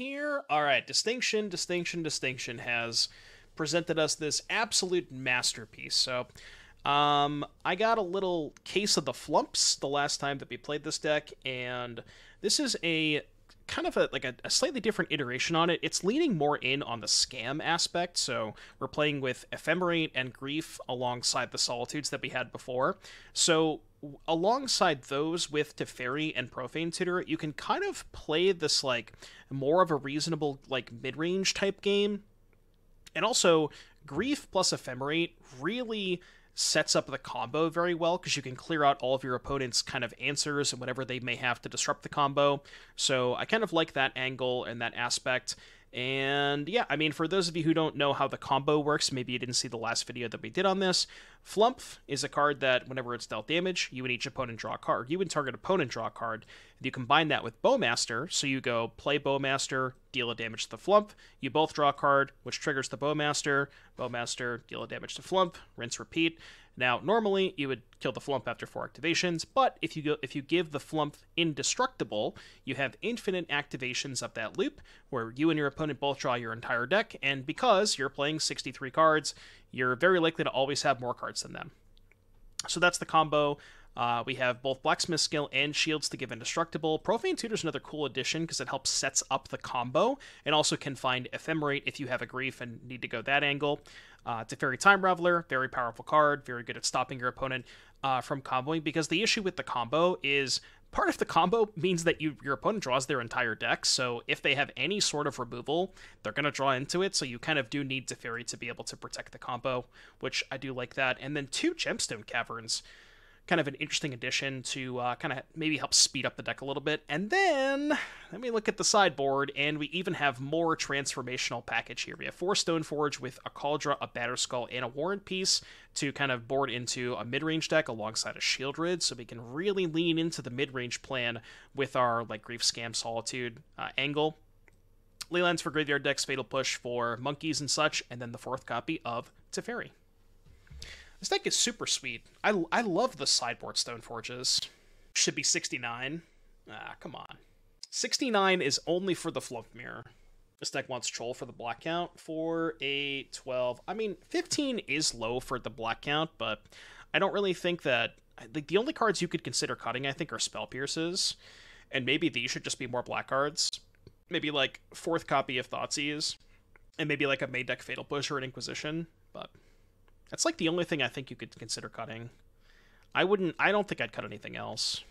here. All right, Distinction, Distinction, Distinction has presented us this absolute masterpiece. So, um, I got a little case of the flumps the last time that we played this deck, and this is a kind of a like a, a, slightly different iteration on it. It's leaning more in on the scam aspect. So we're playing with Ephemerate and Grief alongside the Solitudes that we had before. So alongside those with Teferi and Profane Tutor, you can kind of play this like more of a reasonable like mid-range type game. And also Grief plus Ephemerate really sets up the combo very well because you can clear out all of your opponent's kind of answers and whatever they may have to disrupt the combo. So I kind of like that angle and that aspect. And yeah, I mean, for those of you who don't know how the combo works, maybe you didn't see the last video that we did on this. Flumph is a card that, whenever it's dealt damage, you and each opponent draw a card. You and target opponent draw a card. If you combine that with Bowmaster, so you go play Bowmaster, deal a damage to the Flumph. You both draw a card, which triggers the Bowmaster. Bowmaster, deal a damage to Flumph, rinse, repeat. Now, normally you would kill the Flumph after four activations, but if you go if you give the Flumph indestructible, you have infinite activations of that loop, where you and your opponent both draw your entire deck, and because you're playing 63 cards, you're very likely to always have more cards than them. So that's the combo. Uh, we have both Blacksmith Skill and Shields to give Indestructible. Profane Tutor is another cool addition because it helps sets up the combo and also can find Ephemerate if you have a Grief and need to go that angle. Uh, Teferi Time Raveler, very powerful card, very good at stopping your opponent uh, from comboing because the issue with the combo is part of the combo means that you your opponent draws their entire deck. So if they have any sort of removal, they're gonna draw into it. So you kind of do need Teferi to be able to protect the combo, which I do like that. And then two Gemstone Caverns kind of an interesting addition to uh, kind of maybe help speed up the deck a little bit. And then let me look at the sideboard, and we even have more transformational package here. We have four Stoneforge with a Kaldra, a Batterskull, and a War and Peace to kind of board into a mid-range deck alongside a Sheoldred, so we can really lean into the mid-range plan with our like Grief Scam Solitude uh, angle. Leylines for graveyard decks, Fatal Push for monkeys and such, and then the fourth copy of Teferi. This deck is super sweet. I, I love the sideboard Stoneforges. Should be 69. Ah, come on. 69 is only for the Flump Mirror. This deck wants Troll for the black count. 4, 8, 12. I mean, 15 is low for the black count, but I don't really think that... Like, the only cards you could consider cutting, I think, are Spell Pierces. And maybe these should just be more black cards. Maybe, like, fourth copy of Thoughtseize. And maybe, like, a main deck Fatal Push or an Inquisition. But that's like the only thing I think you could consider cutting. I wouldn't. I don't think I'd cut anything else.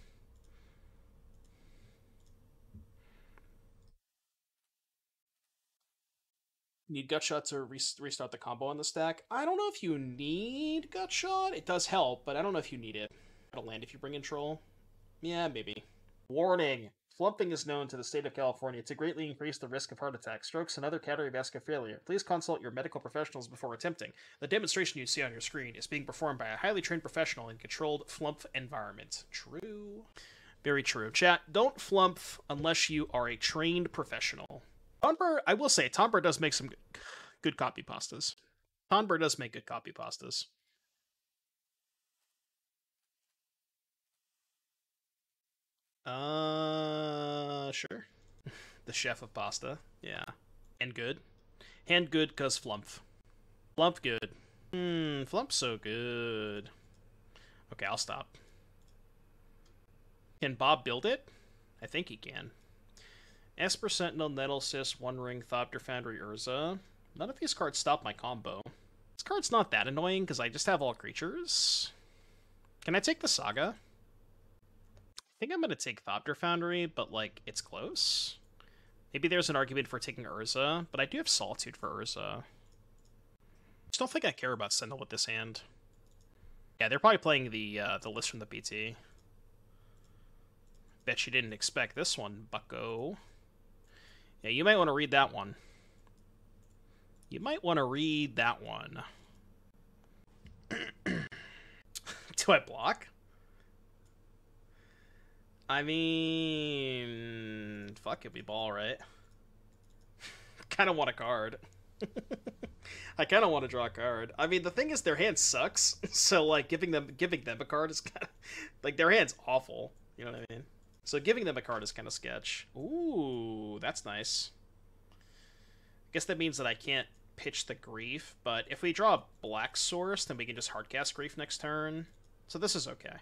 Need Gutshot to re restart the combo on the stack? I don't know if you need Gutshot. It does help, but I don't know if you need it. It'll land if you bring in Troll. Yeah, maybe. Warning! Flumping is known to the state of California to greatly increase the risk of heart attack, strokes, and other cardiovascular failure. Please consult your medical professionals before attempting. The demonstration you see on your screen is being performed by a highly trained professional in controlled flump environment. True. Very true. Chat, don't flump unless you are a trained professional. Tonber, I will say, Tonber does make some good copy pastas. Tonber does make good copy pastas. Uh, sure. the chef of pasta. Yeah. And good. And good cause flump. Flump good. Hmm, flump so good. Okay, I'll stop. Can Bob build it? I think he can. Esper Sentinel, Nettlecyst, One Ring, Thopter Foundry, Urza. None of these cards stop my combo. This card's not that annoying because I just have all creatures. Can I take the Saga? Think I'm going to take Thopter Foundry, but, like, it's close. Maybe there's an argument for taking Urza, but I do have Solitude for Urza. I just don't think I care about Sentinel with this hand. Yeah, they're probably playing the uh, the list from the BT. Bet you didn't expect this one, bucko. Yeah, you might want to read that one. You might want to read that one. Do I block? I mean, fuck it, we ball, right? kind of want a card. I kind of want to draw a card. I mean, the thing is, their hand sucks, so like giving them giving them a card is kind of like their hand's awful. You know what I mean? So giving them a card is kind of sketch. Ooh, that's nice. I guess that means that I can't pitch the Grief, but if we draw a Black Source, then we can just hardcast Grief next turn. So this is okay.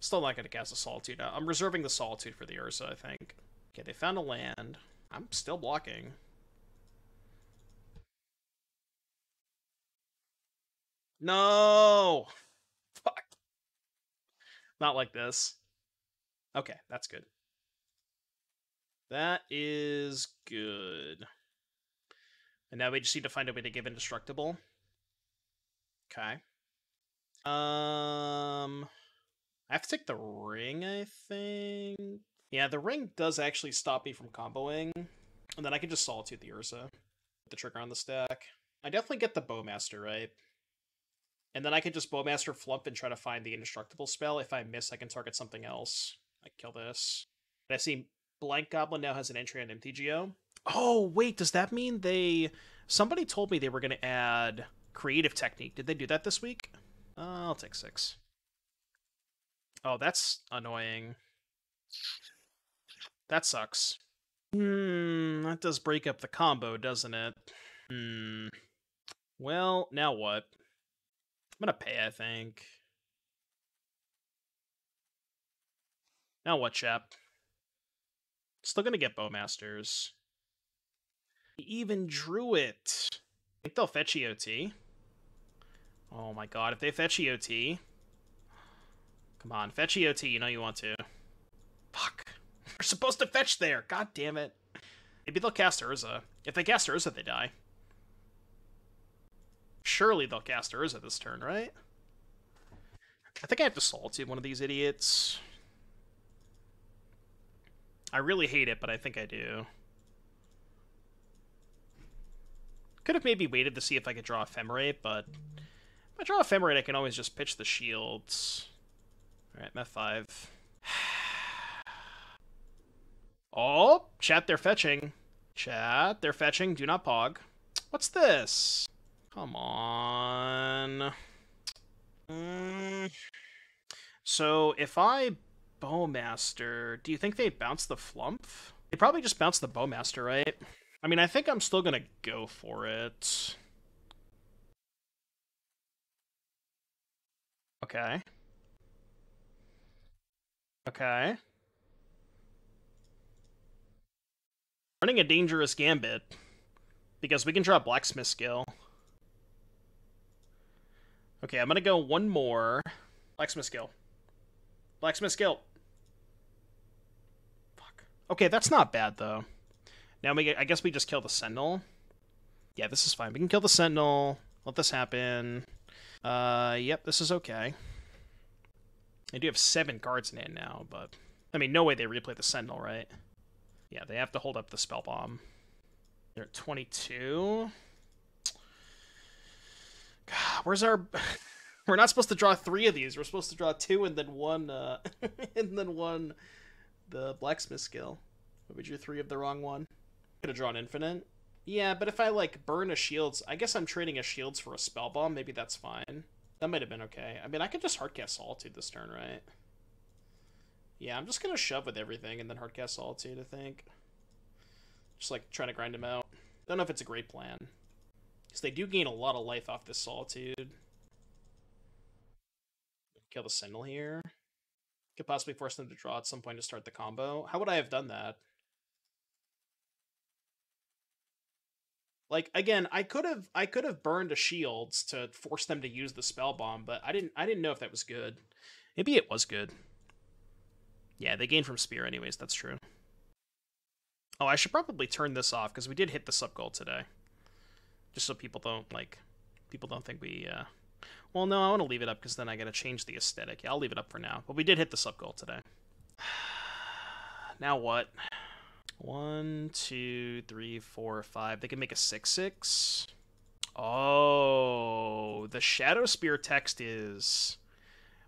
Still not to cast a Solitude. I'm reserving the Solitude for the Urza, I think. Okay, they found a land. I'm still blocking. No! Fuck. Not like this. Okay, that's good. That is good. And now we just need to find a way to give indestructible. Okay. Um I have to take the ring, I think. Yeah, the ring does actually stop me from comboing. And then I can just solitude the Urza. Put the trigger on the stack. I definitely get the Bowmaster, right? And then I can just Bowmaster Flumph and try to find the indestructible spell. If I miss, I can target something else. I kill this. And I see Blank Goblin now has an entry on MTGO. Oh, wait, does that mean they... Somebody told me they were going to add Creative Technique. Did they do that this week? Uh, I'll take six. Oh, that's annoying. That sucks. Hmm, that does break up the combo, doesn't it? Hmm. Well, now what? I'm gonna pay, I think. Now what, chap? Still gonna get Bowmasters. He even drew it. I think they'll fetch EOT. Oh my god, if they fetch EOT... Come on, fetch EOT, you know you want to. Fuck. We're supposed to fetch there! God damn it. Maybe they'll cast Urza. If they cast Urza, they die. Surely they'll cast Urza this turn, right? I think I have to Solitude one of these idiots. I really hate it, but I think I do. Could have maybe waited to see if I could draw Ephemerate, but if I draw Ephemerate, I can always just pitch the shields. Alright, Meth 5. oh, chat, they're fetching. Chat, they're fetching. Do not pog. What's this? Come on. Mm. So, if I Bowmaster, do you think they bounce the Flumph? They probably just bounce the Bowmaster, right? I mean, I think I'm still gonna go for it. Okay. Okay. Running a dangerous gambit. Because we can draw Blacksmith skill. Okay, I'm gonna go one more. Blacksmith skill. Blacksmith skill. Fuck. Okay, that's not bad, though. Now, we, I guess we just kill the Sentinel. Yeah, this is fine. We can kill the Sentinel. Let this happen. Uh, yep, this is okay. I do have seven cards in hand now, but... I mean, no way they replay the Sentinel, right? Yeah, they have to hold up the Spell Bomb. They're at 22. God, where's our... We're not supposed to draw three of these. We're supposed to draw two and then one, uh... and then one the Blacksmith skill. We drew three of the wrong one. Could have drawn infinite. Yeah, but if I, like, burn a shields... I guess I'm trading a shields for a Spell Bomb. Maybe that's fine. That might have been okay. I mean, I could just hardcast Solitude this turn, right? Yeah, I'm just gonna shove with everything and then hardcast Solitude, I think. Just, like, trying to grind him out. Don't know if it's a great plan. Because they do gain a lot of life off this Solitude. Kill the Sentinel here. Could possibly force them to draw at some point to start the combo. How would I have done that? Like again, I could have I could have burned a shields to force them to use the spell bomb, but I didn't I didn't know if that was good. Maybe it was good. Yeah, they gain from spear anyways, that's true. Oh, I should probably turn this off because we did hit the sub goal today. Just so people don't like people don't think we uh well no, I want to leave it up because then I gotta change the aesthetic. Yeah, I'll leave it up for now. But we did hit the sub goal today. now what? One, two, three, four, five. They can make a 6-6. Oh, the Shadow Spear text is...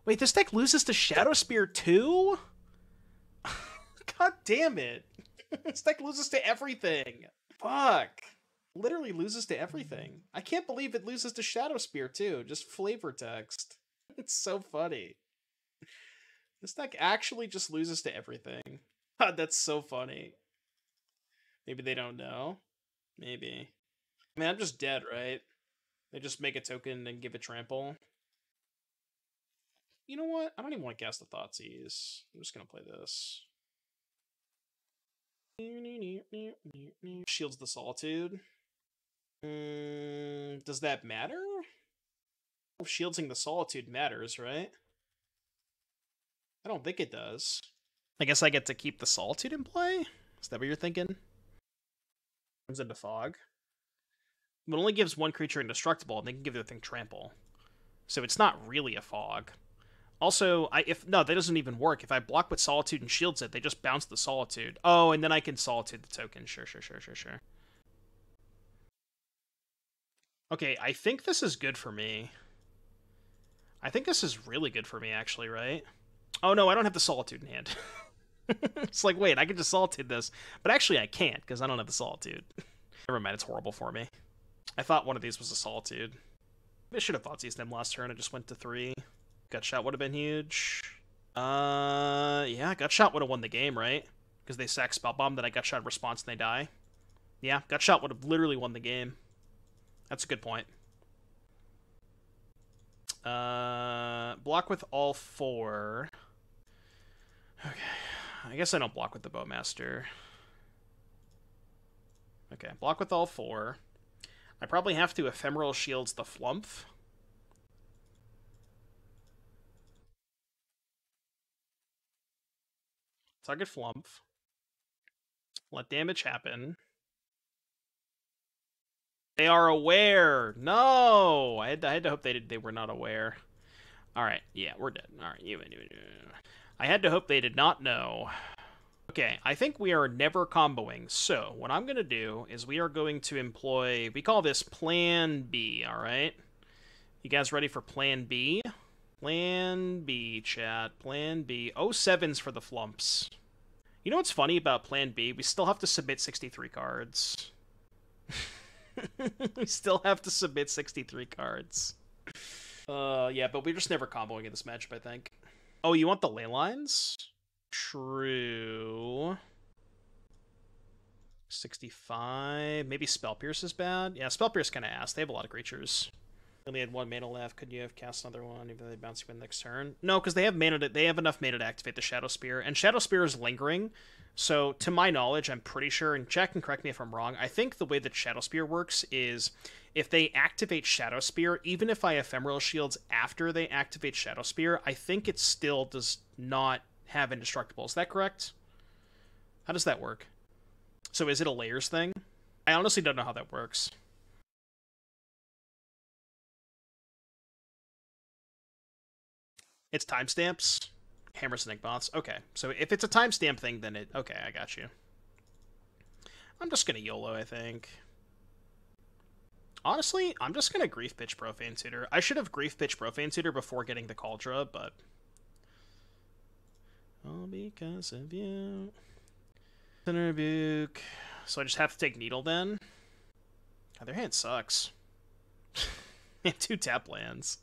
Wait, this deck loses to Shadow Spear too? God damn it. this deck loses to everything. Fuck. Literally loses to everything. I can't believe it loses to Shadow Spear too. Just flavor text. It's so funny. This deck actually just loses to everything. God, that's so funny. Maybe they don't know. Maybe. I mean, I'm just dead, right? They just make a token and give a trample. You know what? I don't even want to cast the Thoughtseize. I'm just gonna play this. Shields the Solitude. Mm, does that matter? Shielding the Solitude matters, right? I don't think it does. I guess I get to keep the Solitude in play? Is that what you're thinking? Comes into Fog. It only gives one creature indestructible, and they can give their thing Trample. So it's not really a Fog. Also, I if no, that doesn't even work. If I block with Solitude and shields it, they just bounce the Solitude. Oh, and then I can Solitude the token. Sure, sure, sure, sure, sure. Okay, I think this is good for me. I think this is really good for me, actually, right? Oh no, I don't have the Solitude in hand. it's like, wait, I can just Solitude this. But actually I can't, because I don't have the Solitude. Never mind, it's horrible for me. I thought one of these was a Solitude. I should have thought these them last turn. I just went to three. Gut shot would have been huge. Uh, yeah, gut shot would have won the game, right? Because they sack spellbomb, then I gut shot response and they die. Yeah, gut shot would have literally won the game. That's a good point. Uh, block with all four. Okay, I guess I don't block with the bowmaster. Okay, block with all four. I probably have to ephemeral shields the Flumph. Target Flumph. Let damage happen. They are aware. No, I had to, I had to hope they did. They were not aware. All right, yeah, we're dead. All right, you. I had to hope they did not know. Okay, I think we are never comboing. So what I'm gonna do is we are going to employ. We call this Plan B. All right. You guys ready for Plan B? Plan B, chat. Plan B. 07's for the flumps. You know what's funny about Plan B? We still have to submit 63 cards. we still have to submit 63 cards. Uh, yeah, but we're just never comboing in this matchup, I think. Oh, you want the ley lines? True. 65. Maybe Spell Pierce is bad? Yeah, Spell Pierce kind of ass. They have a lot of creatures only had one mana left. Could you have cast another one even though they bounce you in next turn? No, because they have mana. To, they have enough mana to activate the Shadow Spear, and Shadow Spear is lingering. So, to my knowledge, I'm pretty sure, and Jack can correct me if I'm wrong. I think the way that Shadow Spear works is if they activate Shadow Spear, even if I ephemeral shields after they activate Shadow Spear, I think it still does not have indestructible. Is that correct? How does that work? So, is it a layers thing? I honestly don't know how that works. It's timestamps. Hammer and Inkmoths. Okay, so if it's a timestamp thing, then it... Okay, I got you. I'm just gonna YOLO, I think. Honestly, I'm just gonna Grief Pitch Profane Tutor. I should have Grief Pitch Profane Tutor before getting the Kaldra, but... All because of you. Center Rebuke. So I just have to take Needle then? God, their hand sucks. have two tap lands.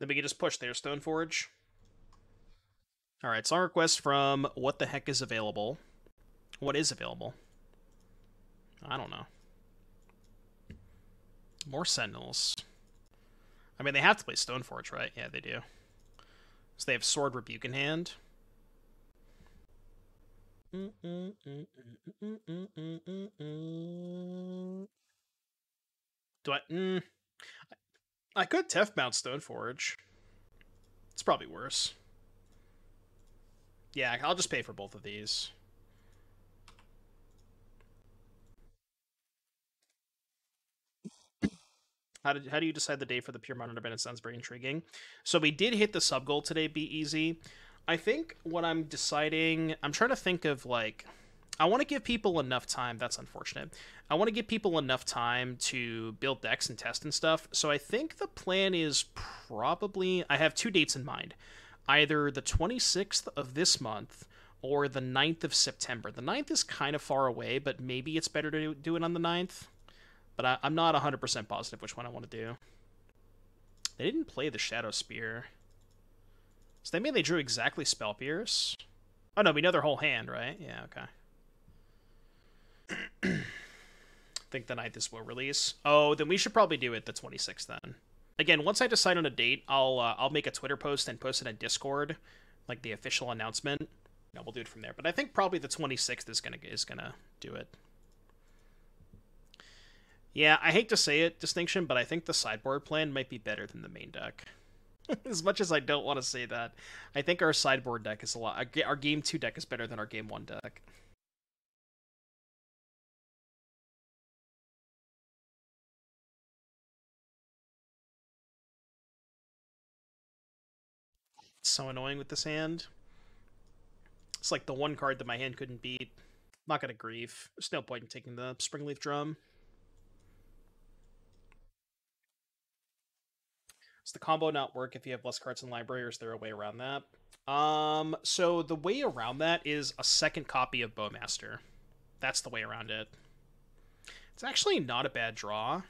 Then we can just push there, Stoneforge. Alright, song request from What the Heck is Available. What is available? I don't know. More Sentinels. I mean, they have to play Stoneforge, right? Yeah, they do. So they have Sword Rebuke in hand. Do I... Mm, could Tef mount Stoneforge. It's probably worse. Yeah, I'll just pay for both of these. How did how do you decide the day for the pure monitor bennett sounds very intriguing. So we did hit the sub goal today, be easy. I think what I'm deciding I'm trying to think of like I want to give people enough time. That's unfortunate. I want to give people enough time to build decks and test and stuff. So I think the plan is probably I have two dates in mind. Either the 26th of this month or the 9th of September. The 9th is kind of far away, but maybe it's better to do it on the 9th. But I, am not 100% positive which one I want to do. They didn't play the Shadow Spear. So they mean they drew exactly Spell Pierce? Oh no, we know their whole hand, right? Yeah, okay. think the night this will release. Oh, then we should probably do it the 26th then. Again, once I decide on a date, I'll uh, I'll make a Twitter post and post it in Discord, like the official announcement. No, we'll do it from there. But I think probably the 26th is gonna is gonna do it. Yeah, I hate to say it, distinction, but I think the sideboard plan might be better than the main deck. as much as I don't want to say that, I think our sideboard deck is a lot. Our game two deck is better than our game one deck. So annoying with this hand. It's like the one card that my hand couldn't beat. I'm not gonna grieve. There's no point in taking the Springleaf Drum. Does the combo not work if you have less cards in library, or is there a way around that? Um, so the way around that is a second copy of Bowmaster. That's the way around it. It's actually not a bad draw.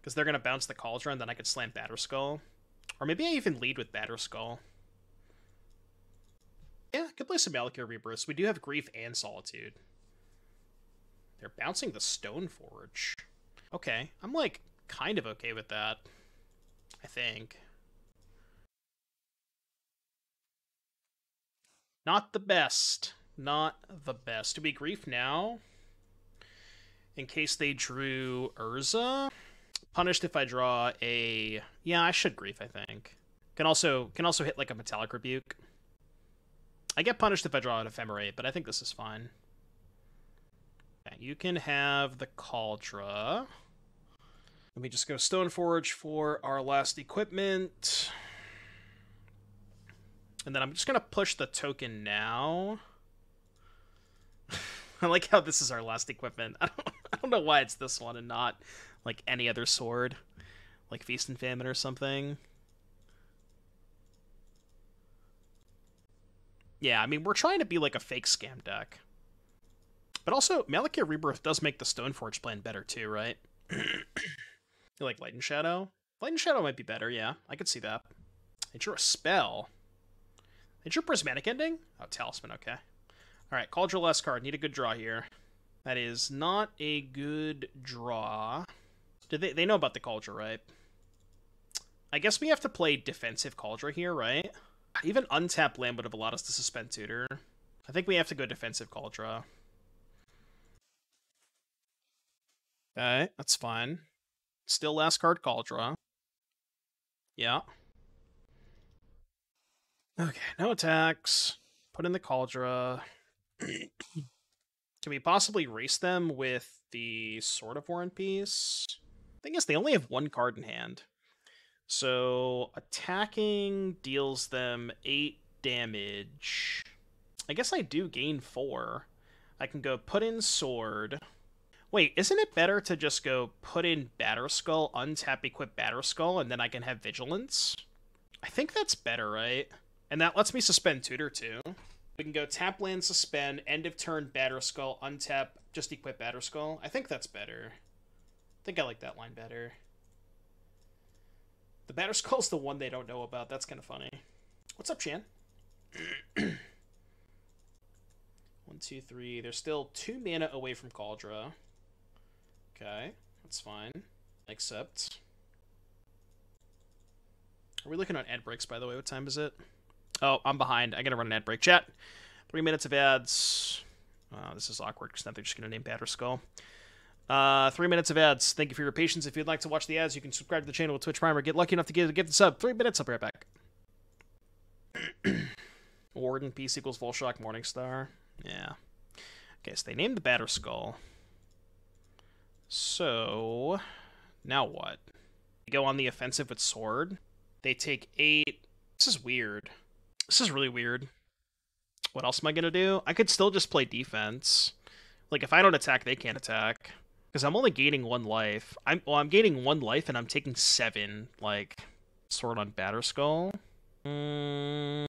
Because they're going to bounce the Kaldra, then I could slam Batterskull. Or maybe I even lead with Batterskull. Yeah, could play some Malakir Rebirths. We do have Grief and Solitude. They're bouncing the Stone Forge. Okay, I'm like kind of okay with that. I think. Not the best. Not the best. Do we grief now? In case they drew Urza? Punished if I draw a... Yeah, I should grief, I think. Can also can also hit like a Metallic Rebuke. I get punished if I draw an Ephemerate, but I think this is fine. Okay, you can have the Kaldra. Let me just go Stoneforge for our last equipment. And then I'm just going to push the token now. I like how this is our last equipment. I don't, I don't know why it's this one and not like any other sword. Like Feast and Famine or something. Yeah, I mean, we're trying to be like a fake scam deck. But also, Malakir Rebirth does make the Stoneforge plan better too, right? You like Light and Shadow? Light and Shadow might be better, yeah. I could see that. They drew a spell. They drew Prismatic Ending? Oh, Talisman, okay. Alright, called your last card. Need a good draw here. That is not a good draw. Did they, they know about the Kaldra, right? I guess we have to play defensive Kaldra here, right? Even untap land would have allowed us to suspend Tutor. I think we have to go defensive Kaldra. Okay, that's fine. Still last card Kaldra. Yeah. Okay, no attacks. Put in the Kaldra. Can we possibly race them with the Sword of War and Peace? Thing is, they only have one card in hand. So attacking deals them 8 damage. I guess I do gain 4. I can go put in Sword. Wait, isn't it better to just go put in Batterskull, untap equip Batterskull, and then I can have Vigilance? I think that's better, right? And that lets me suspend Tutor too. We can go tap land, suspend, end of turn Batterskull, untap, just equip Batterskull. I think that's better. Think I like that line better. The Batterskull's the one they don't know about. That's kind of funny. What's up, Chan? one, two, three. They're still two mana away from Kaldra. Okay, that's fine. Except... Are we looking on ad breaks, by the way? What time is it? Oh, I'm behind. I gotta run an ad break. Chat. Three minutes of ads. This is awkward because now they're just gonna name Batterskull. Uh, three minutes of ads. Thank you for your patience. If you'd like to watch the ads, you can subscribe to the channel with Twitch Prime or get lucky enough to get a gift sub. Three minutes. I'll be right back. War and Peace equals Vulshok Morningstar. Yeah. Okay, so they named the Batter Skull. So, now what? They go on the offensive with sword. They take eight. This is weird. This is really weird. What else am I gonna do? I could still just play defense. Like if I don't attack, they can't attack. Because I'm only gaining one life. I'm well, I'm gaining one life and I'm taking seven. Like sword on Batterskull. Mm.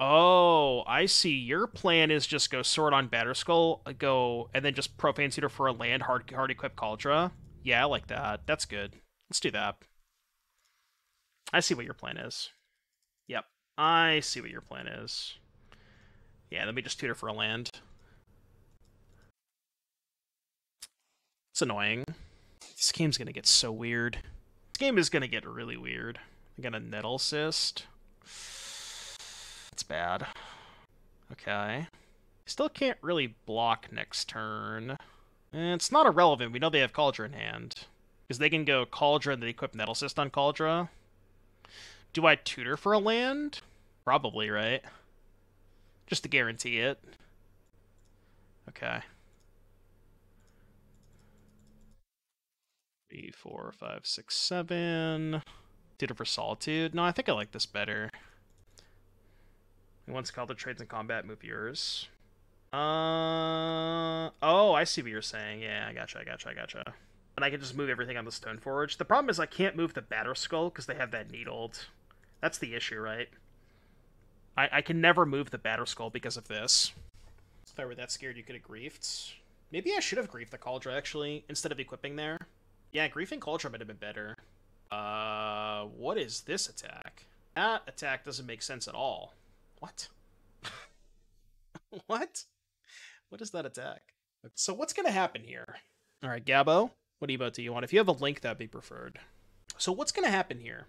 Oh, I see. Your plan is just go sword on Batterskull, uh, go and then just profane tutor for a land hard hard equip Kaldra. Yeah, I like that. That's good. Let's do that. I see what your plan is. Yep. I see what your plan is. Yeah, let me just tutor for a land. It's annoying. This game's gonna get so weird. This game is gonna get really weird. I got a Nettle Cyst. It's bad. Okay. Still can't really block next turn. And it's not irrelevant. We know they have Kaldra in hand. Because they can go Kaldra and equip Nettle Cyst on Kaldra. Do I tutor for a land? Probably, right? Just to guarantee it. Okay. Three, four, five, six, seven. Tutor for Solitude. No, I think I like this better. Once called the trades in combat, move yours. Uh oh, I see what you're saying. Yeah, I gotcha, I gotcha, I gotcha. And I can just move everything on the Stoneforge. The problem is I can't move the Batter Skull because they have that needled. That's the issue, right? I, I can never move the Batter Skull because of this. If I were that scared, you could have griefed. Maybe I should have griefed the Kaldra, actually, instead of equipping there. Yeah, griefing Kaldra might have been better. Uh, what is this attack? That attack doesn't make sense at all. What? what? What is that attack? So what's going to happen here? All right, Gabo, what emote do you want? If you have a link, that'd be preferred. So what's going to happen here?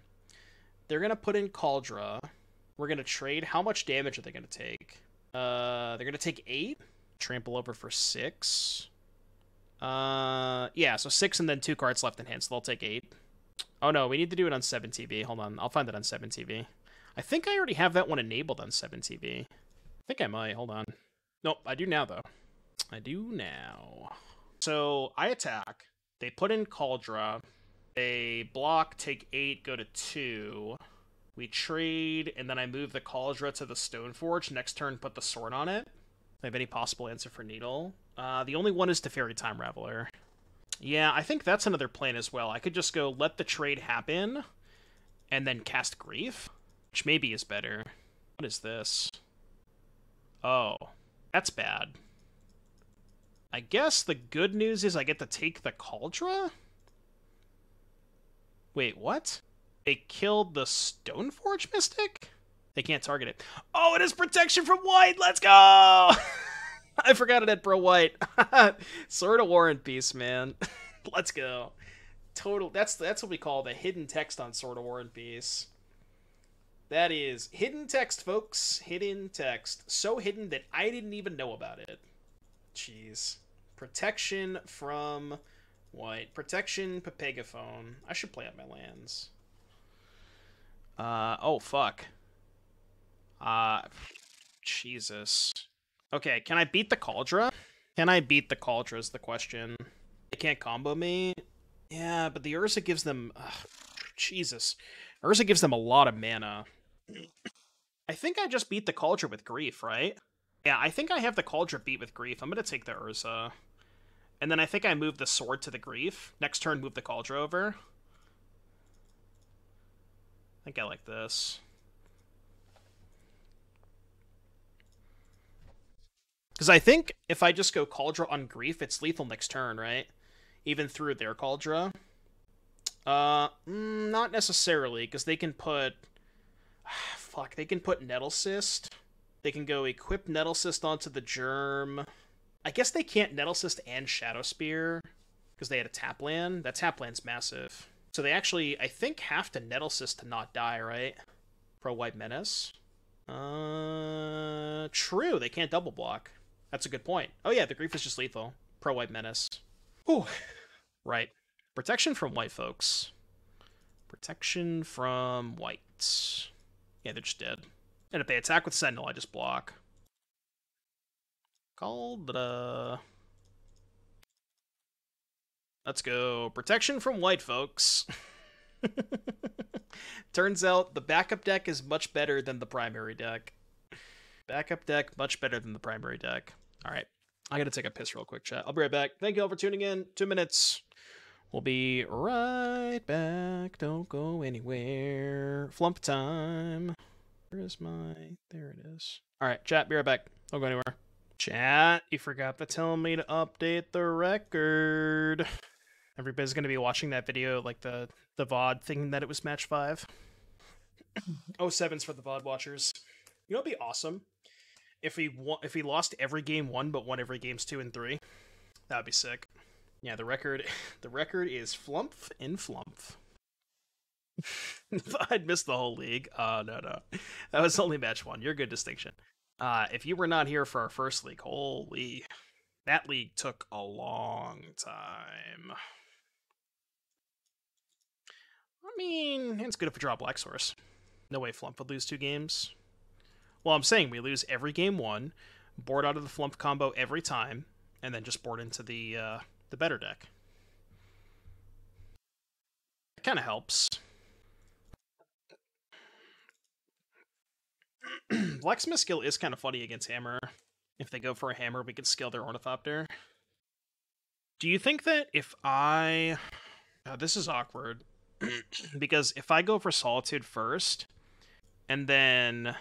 They're going to put in Kaldra. We're going to trade. How much damage are they going to take? Uh, they're going to take eight. Trample over for six. Uh, yeah, so six and then two cards left in hand, so they'll take eight. Oh no, we need to do it on 7TV. Hold on, I'll find it on 7TV. I think I already have that one enabled on 7TV. I think I might. Hold on. Nope, I do now, though. I do now. So I attack. They put in Kaldra. They block, take 8, go to 2. We trade, and then I move the Kaldra to the Stoneforge. Next turn, put the sword on it. I have any possible answer for Needle. Uh, the only one is Teferi Time Raveler. Yeah, I think that's another plan as well. I could just go let the trade happen, and then cast Grief. Which maybe is better. What is this? Oh, that's bad. I guess the good news is I get to take the Kaldra? Wait, what? They killed the Stoneforge Mystic? They can't target it. Oh, it is protection from white! Let's go! I forgot it had pro white. Sword of War and Peace, man. Let's go. Total that's that's what we call the hidden text on Sword of War and Peace. That is hidden text, folks. Hidden text. So hidden that I didn't even know about it. Jeez. Protection from white. Protection Pepegaphone. I should play out my lands. Uh, oh, fuck. Uh, Jesus. Okay, can I beat the Kaldra? Can I beat the Kaldra is the question. They can't combo me? Yeah, but the Urza gives them... Ugh, Jesus. Urza gives them a lot of mana. I think I just beat the Kaldra with Grief, right? Yeah, I think I have the Kaldra beat with Grief. I'm going to take the Urza. And then I think I move the Sword to the Grief. Next turn, move the Kaldra over. I think I like this. Because I think if I just go Kaldra on Grief, it's lethal next turn, right? Even through their Kaldra. Uh, mm, not necessarily, because they can put fuck, they can put Nettle Cyst. They can go equip Nettle Cyst onto the Germ. I guess they can't Nettle Cyst and Shadow Spear because they had a tap land. That tap land's massive. So they actually, I think, have to Nettle Cyst to not die, right? Pro White Menace. Uh, true. They can't double block. That's a good point. Oh yeah, the Grief is just lethal. Pro White Menace. Ooh. Right. Protection from white folks. Protection from whites. Yeah, they're just dead. And if they attack with Sentinel, I just block. Called uh Let's go. Protection from white folks. Turns out the backup deck is much better than the primary deck. Backup deck, much better than the primary deck. Alright. I gotta take a piss real quick, chat. I'll be right back. Thank you all for tuning in. Two minutes. We'll be right back. Don't go anywhere. Flump time. Where is my... There it is. Alright, chat, be right back. Don't go anywhere. Chat, you forgot to tell me to update the record. Everybody's gonna be watching that video, like the, the VOD, thinking that it was match 5. 07's for the VOD watchers. You know, it'd be awesome if we won- if we lost every game one but won every games two and three. That'd be sick. Yeah, the record the record is flumph in flumph. I'd missed the whole league. Uh no no. That was only match one. You're good distinction. Uh if you were not here for our first league, holy that league took a long time. I mean, it's good if we draw Black Source. No way Flumph would lose two games. Well, I'm saying we lose every game one, board out of the Flumph combo every time, and then just board into the uh, the better deck. It kind of helps. Blacksmith skill is kind of funny against Hammer. If they go for a Hammer, we can scale their Ornithopter. Do you think that if I... Oh, this is awkward. because if I go for Solitude first, and then...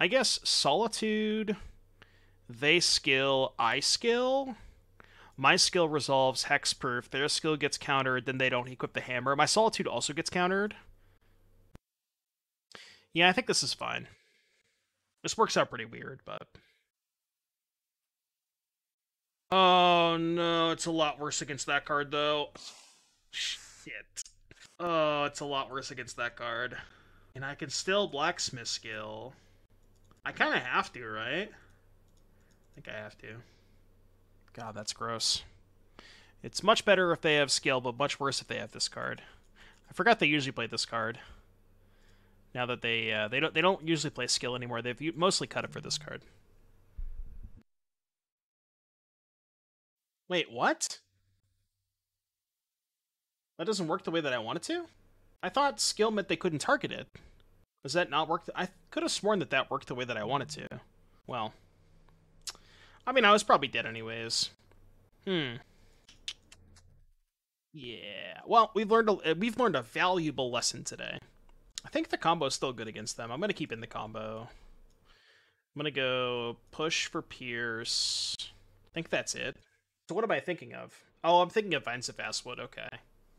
I guess Solitude, they skill, I skill my skill resolves hexproof, their skill gets countered, then they don't equip the hammer. My solitude also gets countered. Yeah, I think this is fine. This works out pretty weird, but... Oh no, it's a lot worse against that card though. Shit. Oh, it's a lot worse against that card. And I can still blacksmith skill. I kind of have to, right? I think I have to. God, that's gross. It's much better if they have skill, but much worse if they have this card. I forgot they usually play this card. Now that they uh, they don't they don't usually play skill anymore. They've mostly cut it for this card. Wait, what? That doesn't work the way that I want it to? I thought skill meant they couldn't target it. Does that not work? I could have sworn that that worked the way that I wanted to. Well, I mean, I was probably dead anyways. Hmm. Yeah. Well, we've learned a, we've learned a valuable lesson today. I think the combo is still good against them. I'm gonna keep in the combo. I'm gonna go push for Pierce. I think that's it. So what am I thinking of? Oh, I'm thinking of Vines of Vastwood. Okay.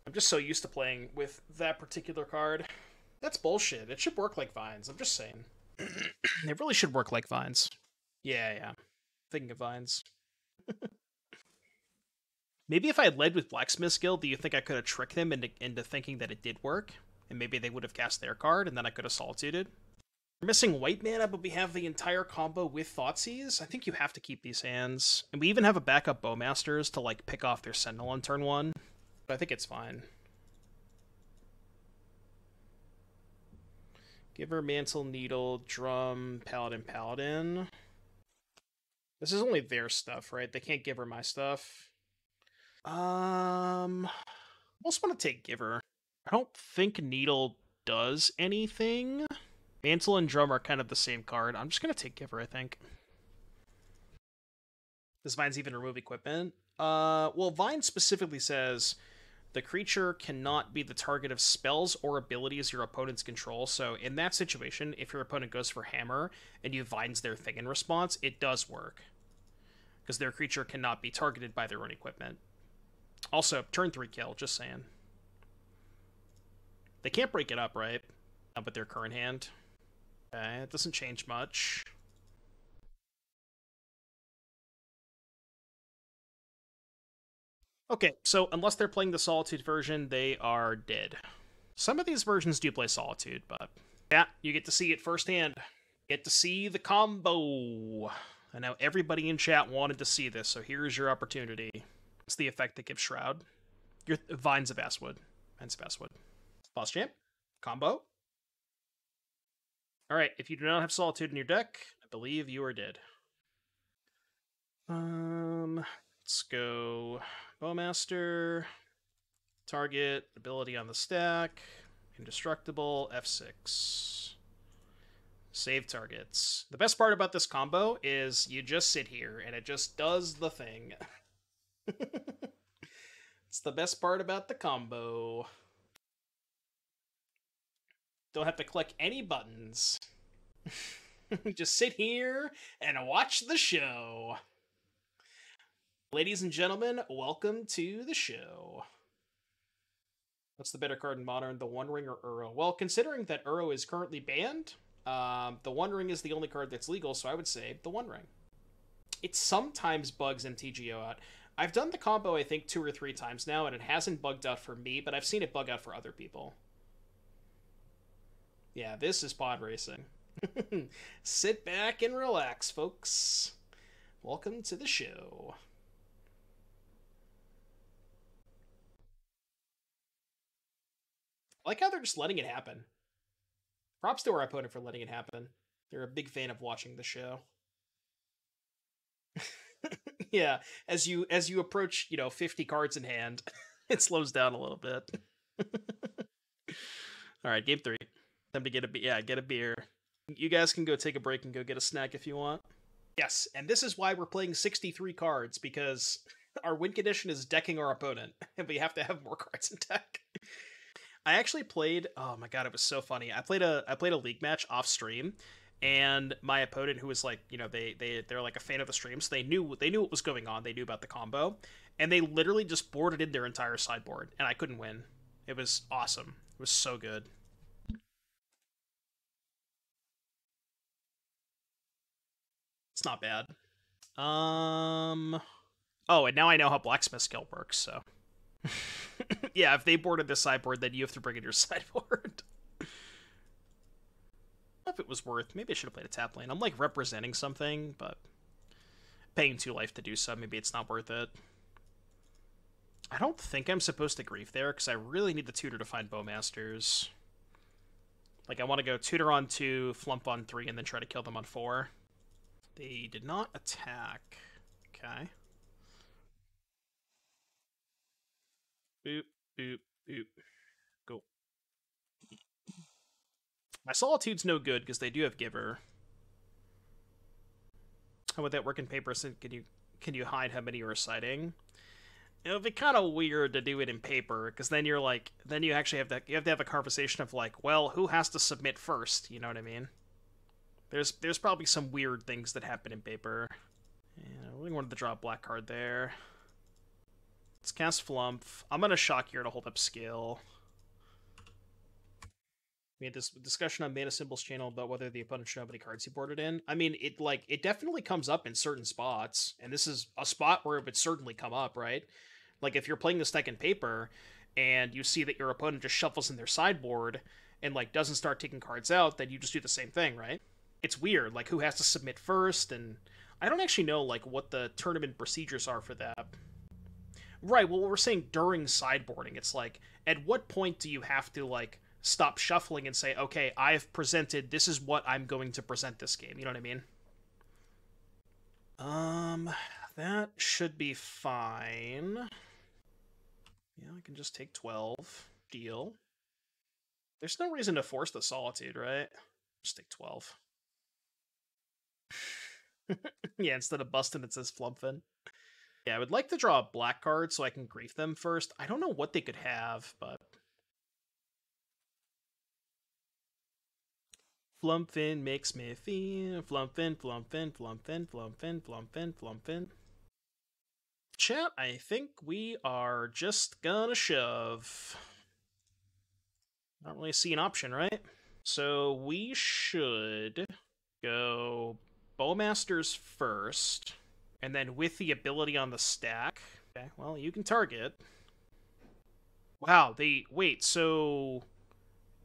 I'm just so used to playing with that particular card. That's bullshit. It should work like Vines. I'm just saying. it really should work like Vines. Yeah, yeah. Thinking of vines. maybe if I had led with Blacksmith skill, do you think I could have tricked them into, into thinking that it did work? And maybe they would have cast their card, and then I could have solituted? We're missing white mana, but we have the entire combo with Thoughtseize. I think you have to keep these hands. And we even have a backup Bowmasters to, like, pick off their Sentinel on turn one. But I think it's fine. Giver, Mantle, Needle, Drum, Paladin, Paladin. This is only their stuff, right? They can't give her my stuff. Um, I also want to take Giver. I don't think Needle does anything. Mantle and Drum are kind of the same card. I'm just to take Giver, I think. Does Vines even remove equipment? Uh, well, Vine specifically says the creature cannot be the target of spells or abilities your opponents control. So in that situation, if your opponent goes for Hammer and you Vines their thing in response, it does work because their creature cannot be targeted by their own equipment. Also, turn 3 kill, just saying. They can't break it up, right? Up with their current hand. Okay, it doesn't change much. Okay, so unless they're playing the Solitude version, they are dead. Some of these versions do play Solitude, but yeah, you get to see it firsthand. Get to see the combo. I know everybody in chat wanted to see this, so here's your opportunity. It's the effect that gives Shroud. Your Vines of Vastwood. Vines of Vastwood. Boss champ. Combo. Alright, if you do not have Solitude in your deck, I believe you are dead. Um, let's go Bowmaster. Target, ability on the stack. Indestructible, F6. Save targets. The best part about this combo is you just sit here and it just does the thing. it's the best part about the combo. Don't have to click any buttons. just sit here and watch the show. Ladies and gentlemen, welcome to the show. What's the better card in Modern, the One Ring or Uro? Well, considering that Uro is currently banned, um, the One Ring is the only card that's legal, so I would say the One Ring. It sometimes bugs MTGO out. I've done the combo, I think, two or three times now, and it hasn't bugged out for me, but I've seen it bug out for other people. Yeah, this is pod racing. Sit back and relax, folks. Welcome to the show. I like how they're just letting it happen. Props to our opponent for letting it happen. They're a big fan of watching the show. yeah, as you as you approach, you know, 50 cards in hand, it slows down a little bit. All right, game 3. Time to get a yeah, get a beer. You guys can go take a break and go get a snack if you want. Yes, and this is why we're playing 63 cards because our win condition is decking our opponent and we have to have more cards in deck. I actually played. Oh my god, it was so funny. I played a I played a league match off stream, and my opponent, who was like, you know, they they they're like a fan of the stream, so they knew they knew what was going on. They knew about the combo, and they literally just boarded in their entire sideboard, and I couldn't win. It was awesome. It was so good. It's not bad. Um. Oh, and now I know how blacksmith skill works. So. Yeah, if they boarded the sideboard, then you have to bring in your sideboard. if it was worth, maybe I should have played a tap lane. I'm like representing something, but paying two life to do so, maybe it's not worth it. I don't think I'm supposed to grief there because I really need the tutor to find bowmasters. Like I want to go tutor on two, flumph on three, and then try to kill them on four. They did not attack. Okay. Boop, boop, boop. Go. My Solitude's no good because they do have Giver. How would that work in paper? Can you can you hide how many you're reciting? It would be kind of weird to do it in paper because then you're like, then you actually have that you have to have a conversation of like, well, who has to submit first? You know what I mean? There's there's probably some weird things that happen in paper. Yeah, I really wanted to draw a black card there. Let's cast Flumph. I'm going to Shock here to hold up skill. We had this discussion on Mana Symbols channel about whether the opponent should have any cards he boarded in. I mean, it like it definitely comes up in certain spots, and this is a spot where it would certainly come up, right? Like if you're playing this deck in paper, and you see that your opponent just shuffles in their sideboard and like doesn't start taking cards out, then you just do the same thing, right? It's weird, like who has to submit first, and I don't actually know like what the tournament procedures are for that. Right. Well, we're saying during sideboarding, it's like, at what point do you have to like stop shuffling and say, okay, I've presented. This is what I'm going to present this game. You know what I mean? Um, that should be fine. Yeah, I can just take twelve. Deal. There's no reason to force the solitude, right? Just take twelve. yeah, instead of busting, it says Flumpfin. Yeah, I would like to draw a black card so I can grief them first. I don't know what they could have, but... Flumpfin makes me feel... Flumpfin, Flumpfin, Flumpfin, Flumpfin, Flumpfin, Flumpfin. Chat, I think we are just gonna shove. I don't really see an option, right? So we should go Bowmasters first. And then with the ability on the stack, okay, well, you can target. Wow, they wait, so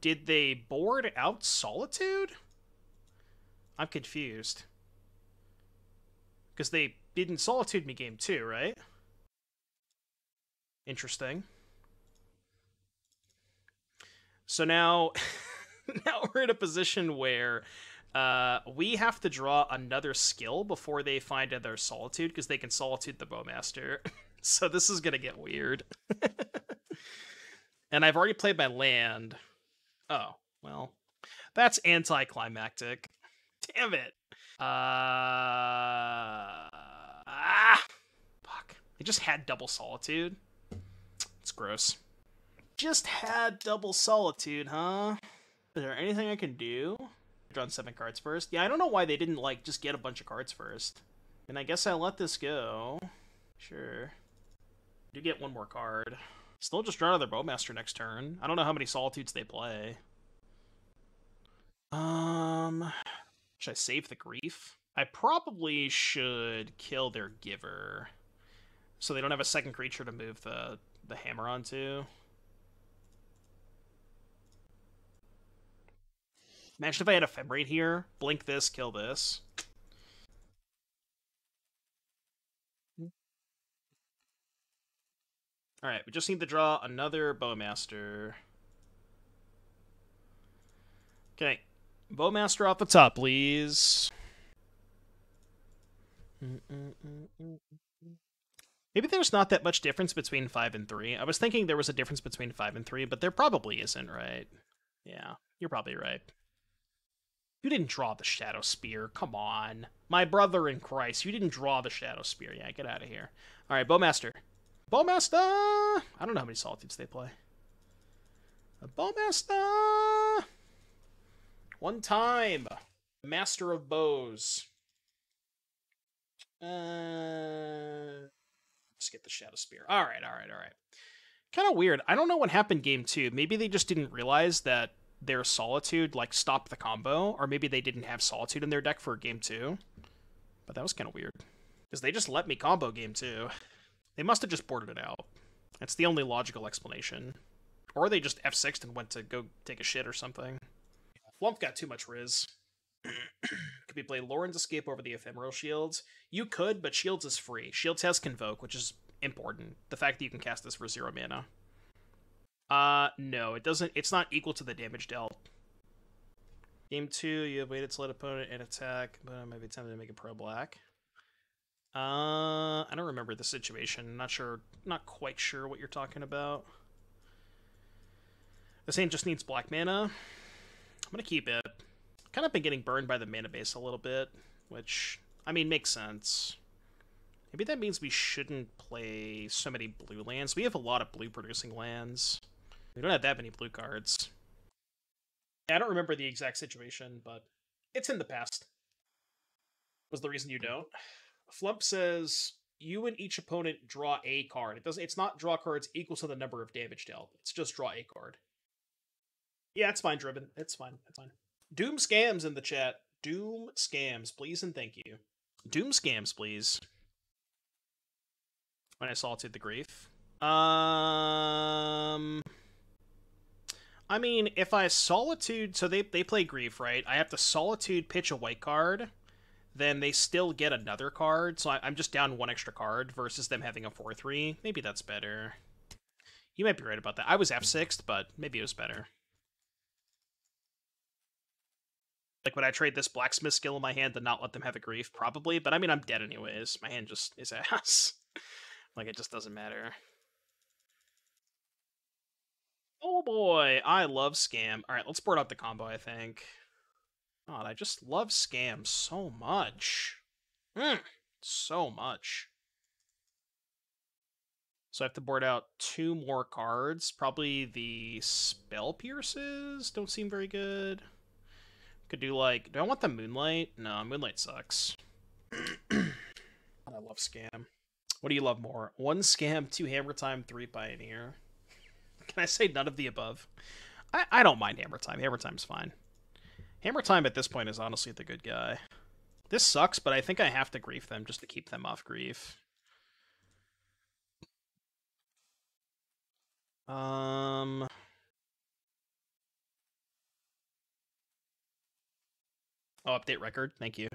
did they board out Solitude? I'm confused. Because they didn't Solitude me game two, right? Interesting. So now, now we're in a position where uh, we have to draw another skill before they find their solitude because they can solitude the bowmaster. so this is gonna get weird. and I've already played my land. Oh well, that's anticlimactic. Damn it. Uh, ah, fuck. I just had double solitude. It's gross. Just had double solitude, huh? Is there anything I can do? Drawn seven cards first. Yeah, I don't know why they didn't, like, just get a bunch of cards first. And I guess I'll let this go. Sure. Do get one more card. Still just draw another Bowmaster next turn. I don't know how many Solitudes they play. Um, should I save the Grief? I probably should kill their Giver, so they don't have a second creature to move the the hammer onto. Imagine if I had Ephemerate here. Blink this, kill this. Alright, we just need to draw another Bowmaster. Okay. Bowmaster off the top, please. Maybe there's not that much difference between 5 and 3. I was thinking there was a difference between 5 and 3, but there probably isn't, right? Yeah, you're probably right. You didn't draw the Shadow Spear. Come on. My brother in Christ, you didn't draw the Shadow Spear. Yeah, get out of here. All right, Bowmaster. Bowmaster! I don't know how many Solitudes they play. Bowmaster! One time. Master of Bows. Uh, let's get the Shadow Spear. All right, all right, all right. Kind of weird. I don't know what happened game two. Maybe they just didn't realize that their Solitude like stop the combo, or maybe they didn't have Solitude in their deck for game two. But that was kind of weird. Because they just let me combo game two. They must have just boarded it out. That's the only logical explanation. Or they just F6'd and went to go take a shit or something. Flumph got too much Riz. could we play Loran's Escape over the Ephemeral Shields? You could, but Shields is free. Shields has Convoke, which is important. The fact that you can cast this for zero mana. Uh, no, it doesn't. It's not equal to the damage dealt. Game two, you have waited to let opponent and attack, but I might be tempted to make a pro black. Uh, I don't remember the situation. Not sure. Not quite sure what you're talking about. The same just needs black mana. I'm gonna keep it. Kind of been getting burned by the mana base a little bit, which I mean makes sense. Maybe that means we shouldn't play so many blue lands. We have a lot of blue producing lands. We don't have that many blue cards. I don't remember the exact situation, but it's in the past. Was the reason you don't? Flumph says you and each opponent draw a card. It doesn't. It's not draw cards equal to the number of damage dealt. It's just draw a card. Yeah, it's fine, Driven. It's fine. It's fine. Doom scams in the chat. Doom scams, please and thank you. Doom scams, please. When I salted the grief. Um. I mean, if I solitude, so they they play grief, right? I have to solitude pitch a white card, then they still get another card. So I, am just down one extra card versus them having a four three. Maybe that's better. You might be right about that. I was F sixth, but maybe it was better. Like, would I trade this blacksmith skill in my hand to not let them have a grief? Probably, but I mean, I'm dead anyways. My hand just is ass. like, it just doesn't matter. Oh boy, I love Scam. All right, let's board out the combo, I think. God, I just love Scam so much. Mm, so much. So I have to board out two more cards. Probably the Spell Pierces don't seem very good. Could do like, do I want the Moonlight? No, Moonlight sucks. I love Scam. What do you love more? One Scam, two Hammer Time, three Pioneer. Can I say none of the above? I, I don't mind Hammer Time. Hammer Time's fine. Hammer Time at this point is honestly the good guy. This sucks, but I think I have to grief them just to keep them off grief. Um... Oh, update record. Thank you.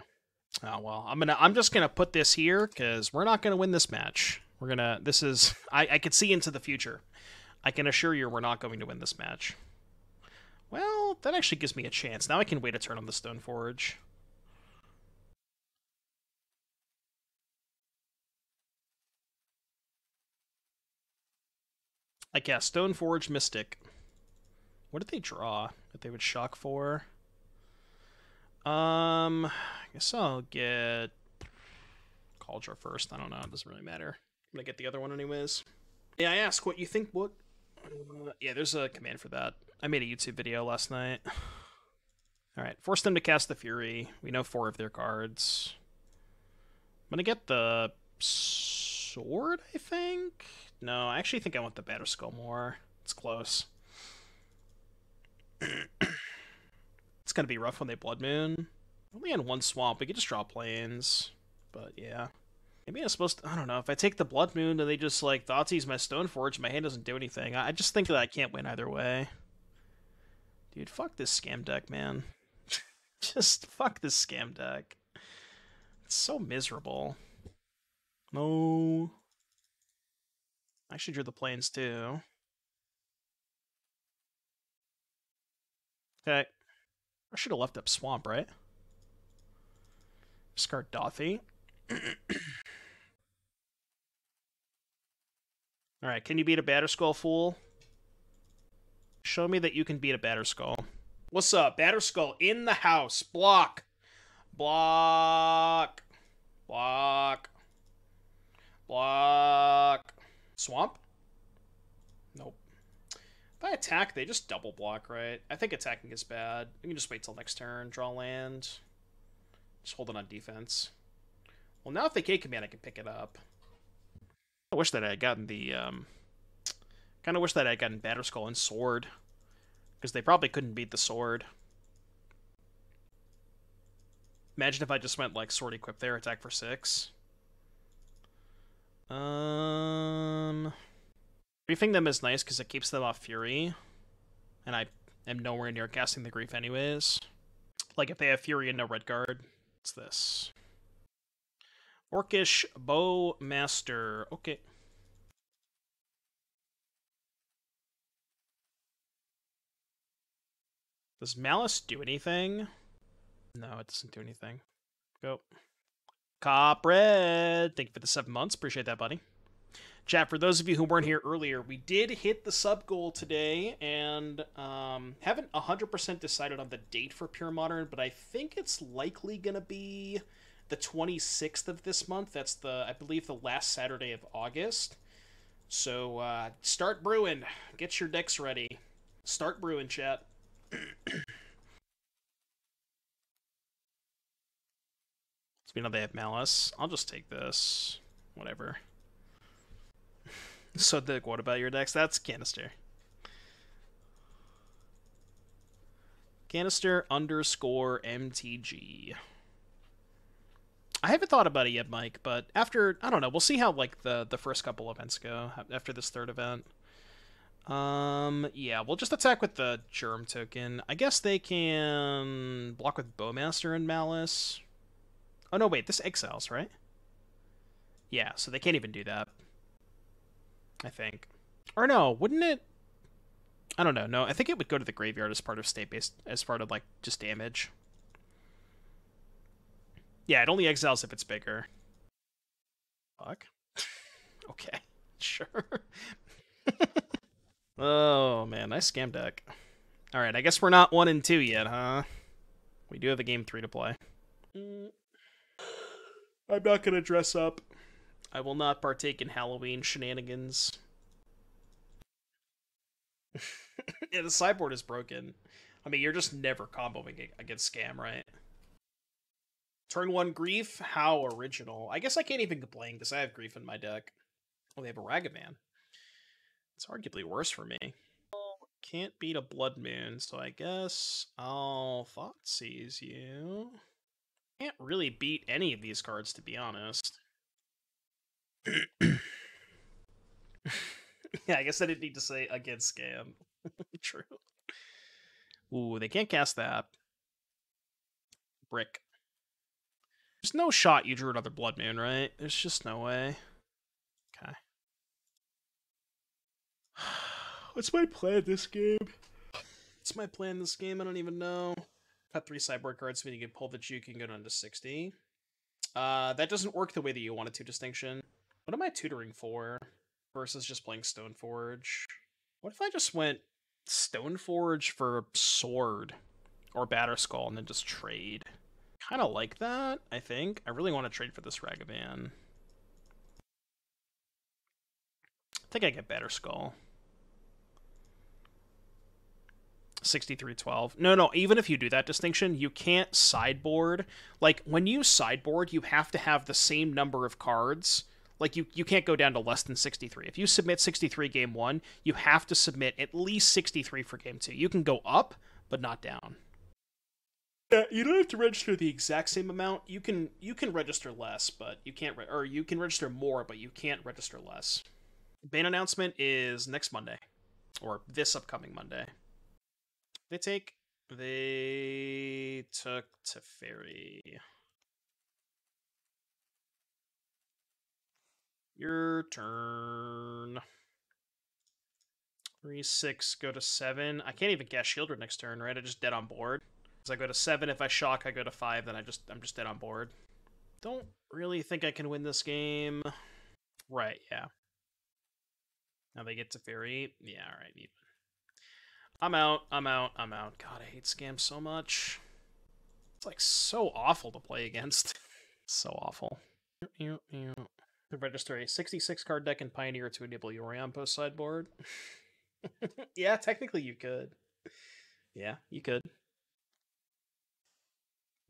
Oh well, I'm gonna. I'm just gonna put this here because we're not gonna win this match. We're gonna. This is. I. I could see into the future. I can assure you, we're not going to win this match. Well, that actually gives me a chance. Now I can wait a turn on the Stoneforge. I cast Stoneforge Mystic. What did they draw that they would shock for? Um, I guess I'll get Kaldra first. I don't know. It doesn't really matter. I'm gonna get the other one anyways. Yeah, I ask what you think. What? Uh, yeah, there's a command for that. I made a YouTube video last night. All right, force them to cast the Fury. We know four of their cards. I'm gonna get the sword, I think? No, I actually think I want the Batterskull more. It's close. it's gonna be rough when they Blood Moon. Only on one swamp, we could just draw Plains. But yeah. Maybe I'm supposed to, I don't know, if I take the Blood Moon and they just like Thoughtseize my Stoneforge, my hand doesn't do anything. I just think that I can't win either way. Dude, fuck this scam deck, man. just fuck this scam deck. It's so miserable. No. I actually drew the Plains too. Okay. I should have left up Swamp, right? Discard Dauthi. Alright, can you beat a Batterskull, fool? Show me that you can beat a Batterskull. What's up? Batterskull in the house. Block. Block. Block. Block. Swamp? Nope. If I attack, they just double block, right? I think attacking is bad. We can just wait till next turn, draw land. Just hold it on defense. Well, now if they K-Command, I can pick it up. I wish that I had gotten the, um... Kind of wish that I had gotten Batterskull and Sword. Because they probably couldn't beat the Sword. Imagine if I just went, like, Sword Equip there, attack for six. Um... Griefing them is nice because it keeps them off Fury. And I am nowhere near casting the Grief anyways. Like, if they have Fury and no Red Guard, it's this. Orcish Bowmaster. Okay. Does Malice do anything? No, it doesn't do anything. Go. Copred. Thank you for the seven months. Appreciate that, buddy. Chat, for those of you who weren't here earlier, we did hit the sub goal today and um, haven't 100% decided on the date for Pure Modern, but I think it's likely going to be the 26th of this month. That's the, I believe, the last Saturday of August. So uh, start brewing. Get your decks ready. Start brewing, chat. We know they have malice. I'll just take this. Whatever. so Dick, what about your decks? That's canister. Canister underscore MTG. I haven't thought about it yet, Mike, but after I don't know, we'll see how like the the first couple events go after this third event. Um, yeah, we'll just attack with the germ token. I guess they can block with Bowmaster and Malice. Oh no, wait, this exiles, right? Yeah, so they can't even do that. I think. Or no, wouldn't it? I don't know. No, I think it would go to the graveyard as part of state based, as part of like just damage. Yeah, it only exiles if it's bigger. Fuck. okay, sure. oh man, nice scam deck. All right, I guess we're not one and two yet, huh? We do have a game three to play. Mm. I'm not gonna dress up. I will not partake in Halloween shenanigans. yeah, the sideboard is broken. I mean, you're just never comboing against Scam, right? Turn one Grief? How original. I guess I can't even complain because I have Grief in my deck. Oh, they have a Ragavan. It's arguably worse for me. Can't beat a Blood Moon, so I guess I'll Thoughtseize you. Can't really beat any of these cards, to be honest. yeah, I guess I didn't need to say against scam. True. Ooh, they can't cast that. Brick. There's no shot you drew another Blood Moon, right? There's just no way. Okay. What's my plan this game? What's my plan this game? I don't even know. Cut three sideboard cards, meaning you can pull the juke can go down to 60. Uh, that doesn't work the way that you want it to, Distinction. What am I tutoring for versus just playing Stoneforge? What if I just went Stoneforge for Sword or Batterskull and then just trade? I kind of like that, I think. I really want to trade for this Ragavan. I think I get Batterskull. 6312. No, no, even if you do that distinction, you can't sideboard. Like, when you sideboard, you have to have the same number of cards Like you you can't go down to less than 63. If you submit 63 game 1, you have to submit at least 63 for game 2. You can go up, but not down. Yeah, you don't have to register the exact same amount. You can you can register less, but you can't re- or you can register more, but you can't register less. Ban announcement is next Monday or this upcoming Monday. They take they took Teferi. Your turn. Three, six, go to seven. I can't even cast Sheoldred next turn, right? I just dead on board. As I go to seven, if I shock, I go to five, then I just I'm just dead on board. Don't really think I can win this game. Right, yeah. Now they get Teferi. Yeah, alright, even. I'm out, I'm out, I'm out. God, I hate scams so much. It's like so awful to play against. so awful. To register a 66 card deck in Pioneer to enable Yorion post sideboard. yeah, technically you could. Yeah, you could.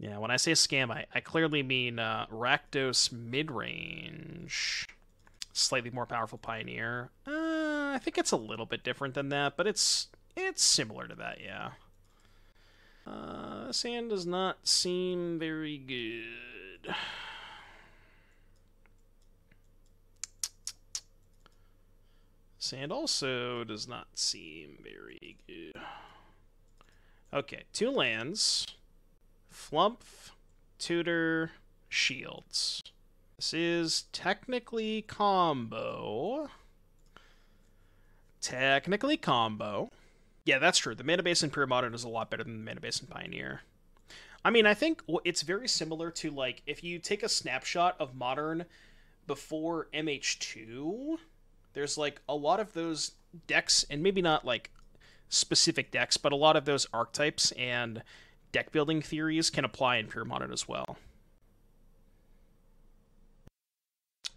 Yeah, when I say scam, I, I clearly mean uh, Rakdos mid-range. Slightly more powerful Pioneer. Uh, I think it's a little bit different than that, but it's it's similar to that, yeah. Uh, sand does not seem very good. Sand also does not seem very good. Okay, two lands. Flumph, Tutor, Shields. This is technically combo. Technically combo. Yeah, that's true. The Mana Base in Pure Modern is a lot better than the Mana Base in Pioneer. I mean, I think it's very similar to, like, if you take a snapshot of Modern before MH2, there's, like, a lot of those decks, and maybe not, like, specific decks, but a lot of those archetypes and deck building theories can apply in Pure Modern as well.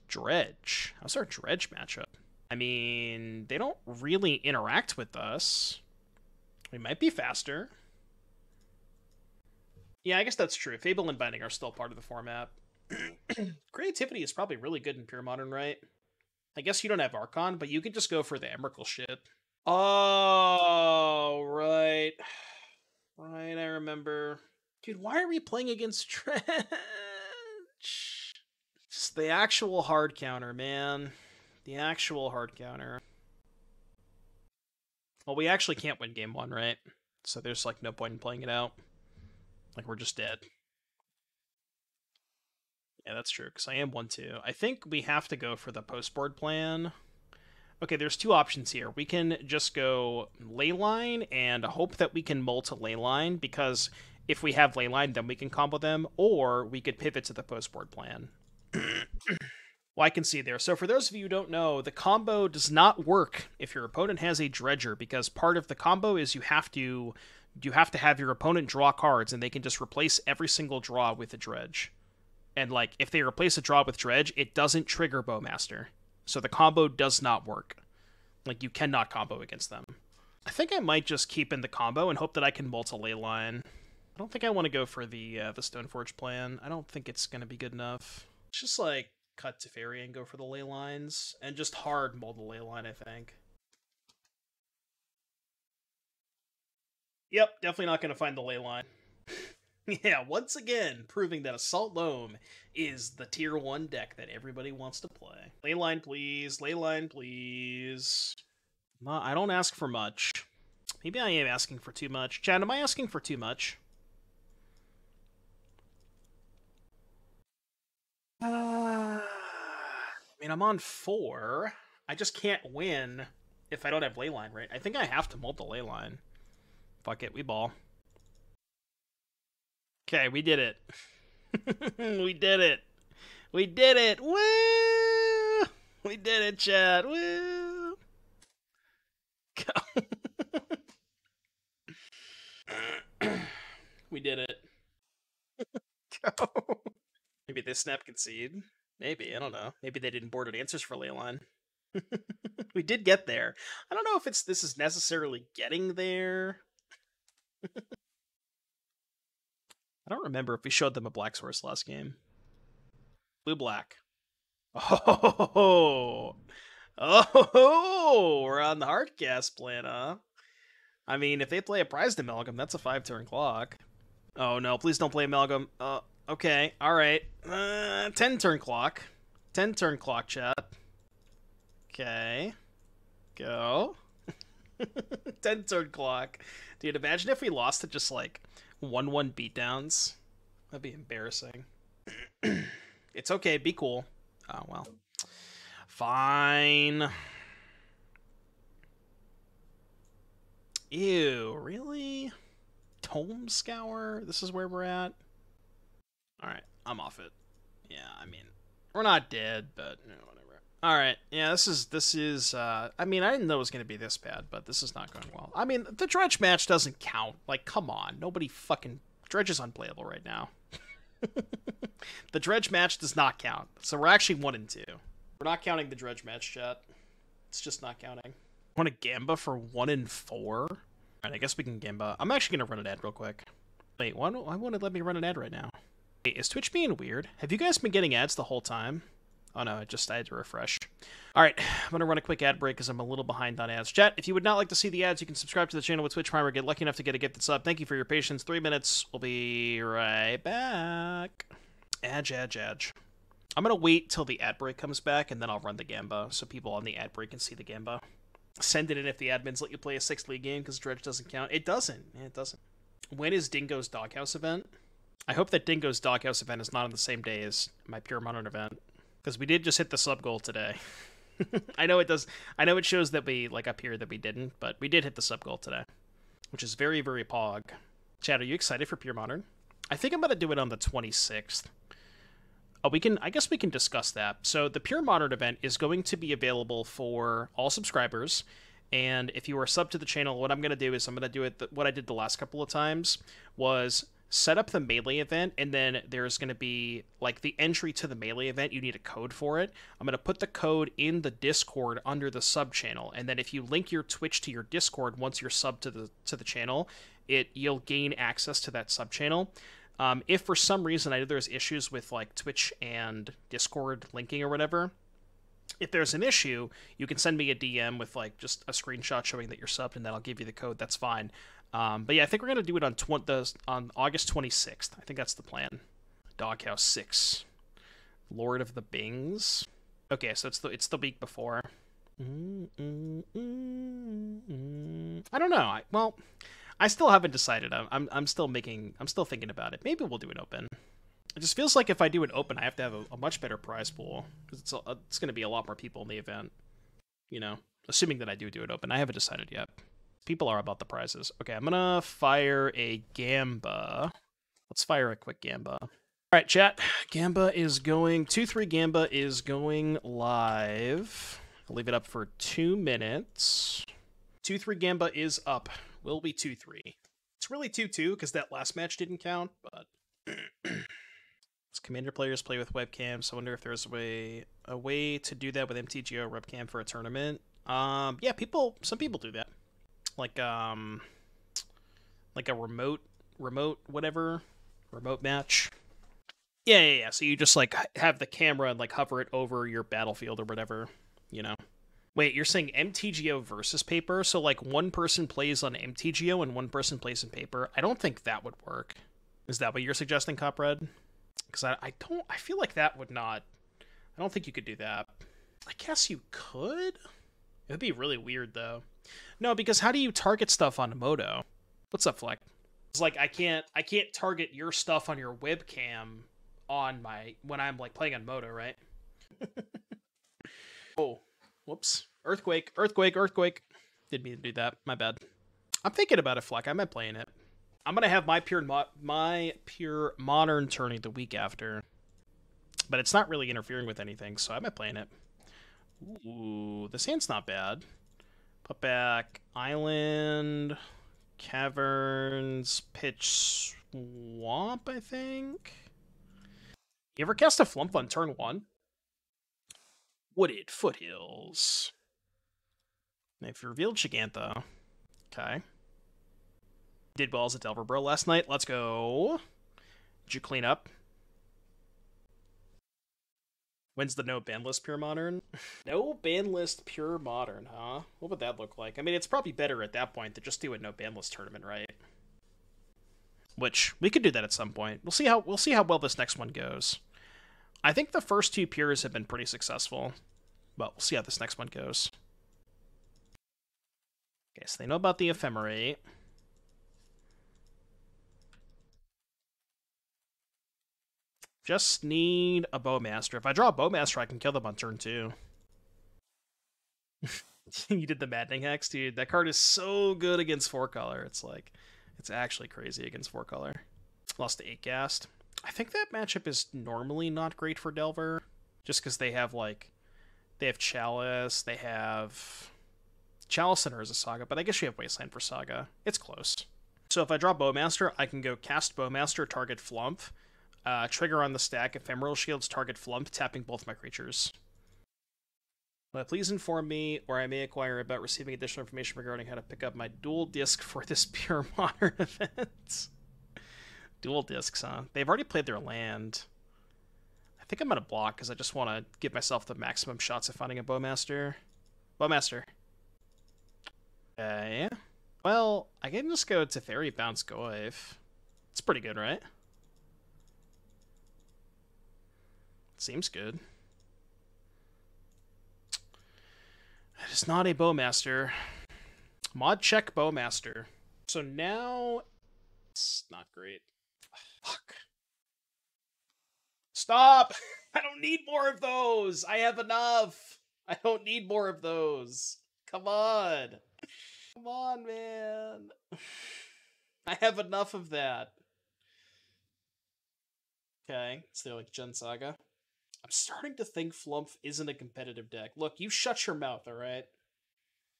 Dredge. How's our Dredge matchup? I mean, they don't really interact with us. We might be faster. Yeah, I guess that's true. Fable and Binding are still part of the format. Creativity is probably really good in Pure Modern, right? I guess you don't have Archon, but you could just go for the Emrakul shit. Oh, right. Right, I remember. Dude, why are we playing against Dredge? Just the actual hard counter, man. The actual hard counter. Well, we actually can't win game one, right? So there's like no point in playing it out. Like we're just dead. Yeah, that's true, because I am 1-2. I think we have to go for the post-board plan. Okay, there's two options here. We can just go Leyline and hope that we can mull to Leyline, because if we have Leyline, then we can combo them, or we could pivot to the post-board plan. well, I can see there. So for those of you who don't know, the combo does not work if your opponent has a Dredger, because part of the combo is you have to you have to have your opponent draw cards, and they can just replace every single draw with a Dredge. And like, if they replace a draw with Dredge, it doesn't trigger Bowmaster. So the combo does not work. Like you cannot combo against them. I think I might just keep in the combo and hope that I can multi line. I don't think I want to go for the uh, the Stoneforge plan. I don't think it's gonna be good enough. It's just like cut Teferi and go for the Leylines and just hard the Leyline. I think. Yep, definitely not gonna find the Leyline. yeah, once again, proving that Assault Loam is the tier 1 deck that everybody wants to play. Leyline, please. Leyline, please. No, I don't ask for much. Maybe I am asking for too much. Chad, am I asking for too much? Uh, I mean, I'm on four. I just can't win if I don't have Leyline, right? I think I have to multi Leyline. Fuck it, we ball. Okay, we did it. we did it. We did it. Woo! We did it, Chad. Woo! We did it. Go. Maybe they snap concede. Maybe, I don't know. Maybe they didn't board answers for Leyline. we did get there. I don't know if it's this is necessarily getting there. I don't remember if we showed them a black source last game. Blue black. Oh, oh, we're on the hard gas plan, huh? I mean, if they play a prized amalgam, that's a five turn clock. Oh no, please don't play amalgam. Uh, okay, all right. Uh, ten turn clock. Ten turn clock, chat. Okay, go. ten turn clock, dude. Imagine if we lost to just like one one beatdowns. That'd be embarrassing. it's okay. Be cool. Oh well. Fine. Ew, really? Tome Scour? This is where we're at? Alright, I'm off it. Yeah, I mean, we're not dead, but you know, whatever. Alright, yeah, this is, this is, uh, I mean, I didn't know it was going to be this bad, but this is not going well. I mean, the Dredge match doesn't count. Like, come on. Nobody fucking, Dredge is unplayable right now. the Dredge match does not count. So we're actually 1 and 2. We're not counting the Dredge match, yet. It's just not counting. Want a Gamba for 1 and 4? Alright, I guess we can Gamba. I'm actually going to run an ad real quick. Wait, why, don't, why won't it let me run an ad right now? Wait, is Twitch being weird? Have you guys been getting ads the whole time? Oh no, I just I had to refresh. Alright, I'm going to run a quick ad break because I'm a little behind on ads. Chat, if you would not like to see the ads, you can subscribe to the channel with Twitch Prime or get lucky enough to get a gifted sub. Thank you for your patience. Three minutes. We'll be right back. Adge, adge, adge. I'm going to wait till the ad break comes back, and then I'll run the Gamba so people on the ad break can see the Gamba. Send it in if the admins let you play a sixth league game because Dredge doesn't count. It doesn't. It doesn't. When is Dingo's Doghouse event? I hope that Dingo's Doghouse event is not on the same day as my Pure Modern event because we did just hit the sub goal today. I know it does. I know it shows that we like up here that we didn't, but we did hit the sub goal today, which is very very pog. Chad, are you excited for Pure Modern? I think I'm gonna do it on the 26th. Oh, uh, we can. I guess we can discuss that. So the Pure Modern event is going to be available for all subscribers. And if you are sub to the channel, what I'm going to do is I'm going to do it. What I did the last couple of times was set up the melee event, and then there's going to be like the entry to the melee event. You need a code for it. I'm going to put the code in the Discord under the sub channel, and then if you link your Twitch to your Discord once you're sub to the to the channel, it you'll gain access to that sub channel. Um, if for some reason I know there's issues with like Twitch and Discord linking or whatever, if there's an issue, you can send me a DM with like just a screenshot showing that you're subbed, and then I'll give you the code. That's fine. Um, but yeah, I think we're gonna do it on tw- the, on August 26th. I think that's the plan. Doghouse Six, Lord of the Bings. Okay, so it's the it's the week before. Mm-mm-mm-mm. I don't know. I, well, I still haven't decided. I'm, I'm I'm still making. I'm still thinking about it. Maybe we'll do an open. It just feels like if I do an open, I have to have a, a much better prize pool because it's a, it's going to be a lot more people in the event. You know, assuming that I do do it open. I haven't decided yet. People are about the prizes. Okay, I'm gonna fire a Gamba. Let's fire a quick Gamba. All right, chat. Gamba is going. Two three Gamba is going live. I'll leave it up for two minutes. Two three Gamba is up. Will be two three. It's really two two because that last match didn't count, but. Commander players play with webcams, I wonder if there's a way a way to do that with MTGO webcam for a tournament. Um, yeah, people, some people do that, like um, like a remote, remote whatever, remote match. Yeah, yeah, yeah. So you just like have the camera and like hover it over your battlefield or whatever, you know. Wait, you're saying MTGO versus paper? So like one person plays on MTGO and one person plays in paper? I don't think that would work. Is that what you're suggesting, Copred? Because I, I don't, I feel like that would not. I don't think you could do that. I guess you could. It would be really weird though. No, because how do you target stuff on Moto? What's up, Fleck? It's like I can't, I can't target your stuff on your webcam on my when I'm like playing on Moto, right? oh, whoops! Earthquake, earthquake, earthquake. Didn't mean to do that. My bad. I'm thinking about it, Fleck. I might playing it. I'm gonna have my pure mo- my pure modern tourney the week after, but it's not really interfering with anything, so I might playing it. Ooh, the sand's not bad. Put back island, caverns, pitch swamp. I think. You ever cast a flumph on turn one? Wooded foothills. If you revealed Gigantha. Okay. Did balls at Delverbro last night. Let's go. Did you clean up? When's the no ban list pure modern? no ban list pure modern, huh? What would that look like? I mean, it's probably better at that point to just do a no ban list tournament, right? Which we could do that at some point. We'll see how we'll see how well this next one goes. I think the first two pures have been pretty successful, but we'll see how this next one goes. Okay, so they know about the ephemerate. Just need a Bowmaster. If I draw a Bowmaster, I can kill them on turn two. you did the Maddening Hex, dude. That card is so good against four color. It's like, it's actually crazy against four color. Lost to eight Ghast. I think that matchup is normally not great for Delver, just because they have like, they have Chalice, they have Chalice Center and a Saga, but I guess you have Wasteland for Saga. It's close. So if I draw Bowmaster, I can go cast Bowmaster, target Flumph, uh, trigger on the stack, Ephemeral Shields, target Flumph, tapping both my creatures. But please inform me, or I may acquire about receiving additional information regarding how to pick up my dual disc for this pure modern event. dual discs, huh? They've already played their land. I think I'm gonna block because I just want to give myself the maximum shots of finding a Bowmaster. Bowmaster. Uh, yeah. Well, I can just go to Fairy Bounce Goyf. It's pretty good, right? Seems good. It is not a Bowmaster. Mod check Bowmaster. So now it's not great. Fuck. Stop! I don't need more of those! I have enough! I don't need more of those. Come on. Come on, man. I have enough of that. Okay, so like Gen Saga. I'm starting to think Flumph isn't a competitive deck. Look, you shut your mouth, alright?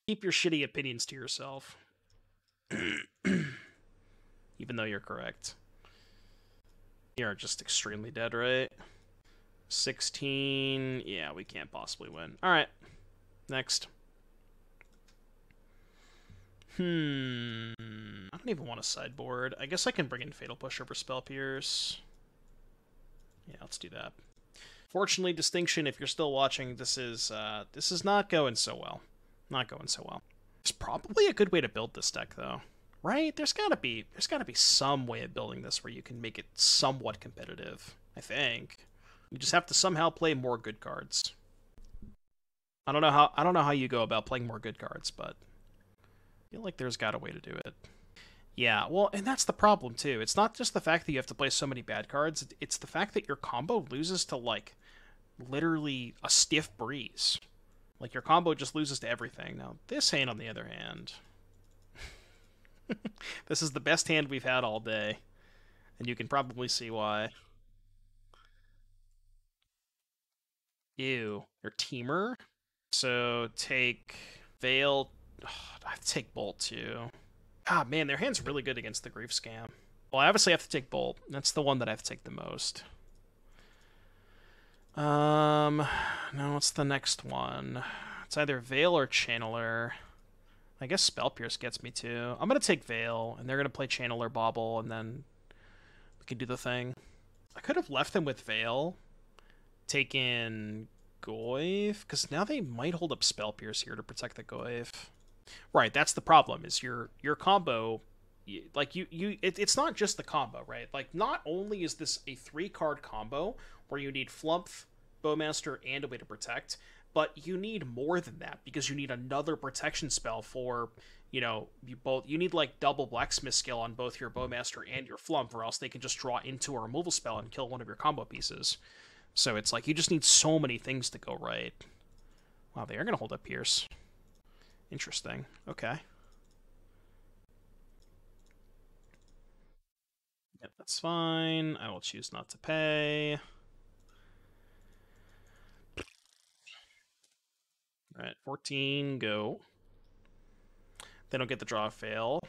Keep your shitty opinions to yourself. Even though you're correct. You're just extremely dead, right? 16. Yeah, we can't possibly win. Alright. Next. Hmm. I don't even want a sideboard. I guess I can bring in Fatal Push over Spell Pierce. Yeah, let's do that. Fortunately, distinction. If you're still watching, this is uh, this is not going so well. Not going so well. There's probably a good way to build this deck, though, right? There's gotta be there's gotta be some way of building this where you can make it somewhat competitive. I think you just have to somehow play more good cards. I don't know how I don't know how you go about playing more good cards, but I feel like there's got a way to do it. Yeah, well, and that's the problem too. It's not just the fact that you have to play so many bad cards, it's the fact that your combo loses to like literally a stiff breeze. Like your combo just loses to everything. Now, this hand, on the other hand, this is the best hand we've had all day, and you can probably see why. Ew, your teamer. So take Veil. Oh, I take Bolt too. Ah, man, their hand's really good against the Grief Scam. Well, I obviously have to take Bolt. That's the one that I have to take the most. Um, no, what's the next one? It's either Veil or Channeler. I guess Spell Pierce gets me too. I'm gonna take Veil, and they're gonna play Channeler Bobble, and then we can do the thing. I could have left them with Veil, taken Goyf, because now they might hold up Spell Pierce here to protect the Goyf. Right, that's the problem. Is your your combo like you you it, it's not just the combo right like not only is this a three card combo where you need flumph bowmaster and a way to protect but you need more than that because you need another protection spell for you know you both you need like double blacksmith skill on both your bowmaster and your flump or else they can just draw into a removal spell and kill one of your combo pieces. So it's like you just need so many things to go right. Wow they are going to hold up pierce interesting. Okay. Yep, that's fine. I will choose not to pay. Alright, 14, go. They don't get the draw Veil.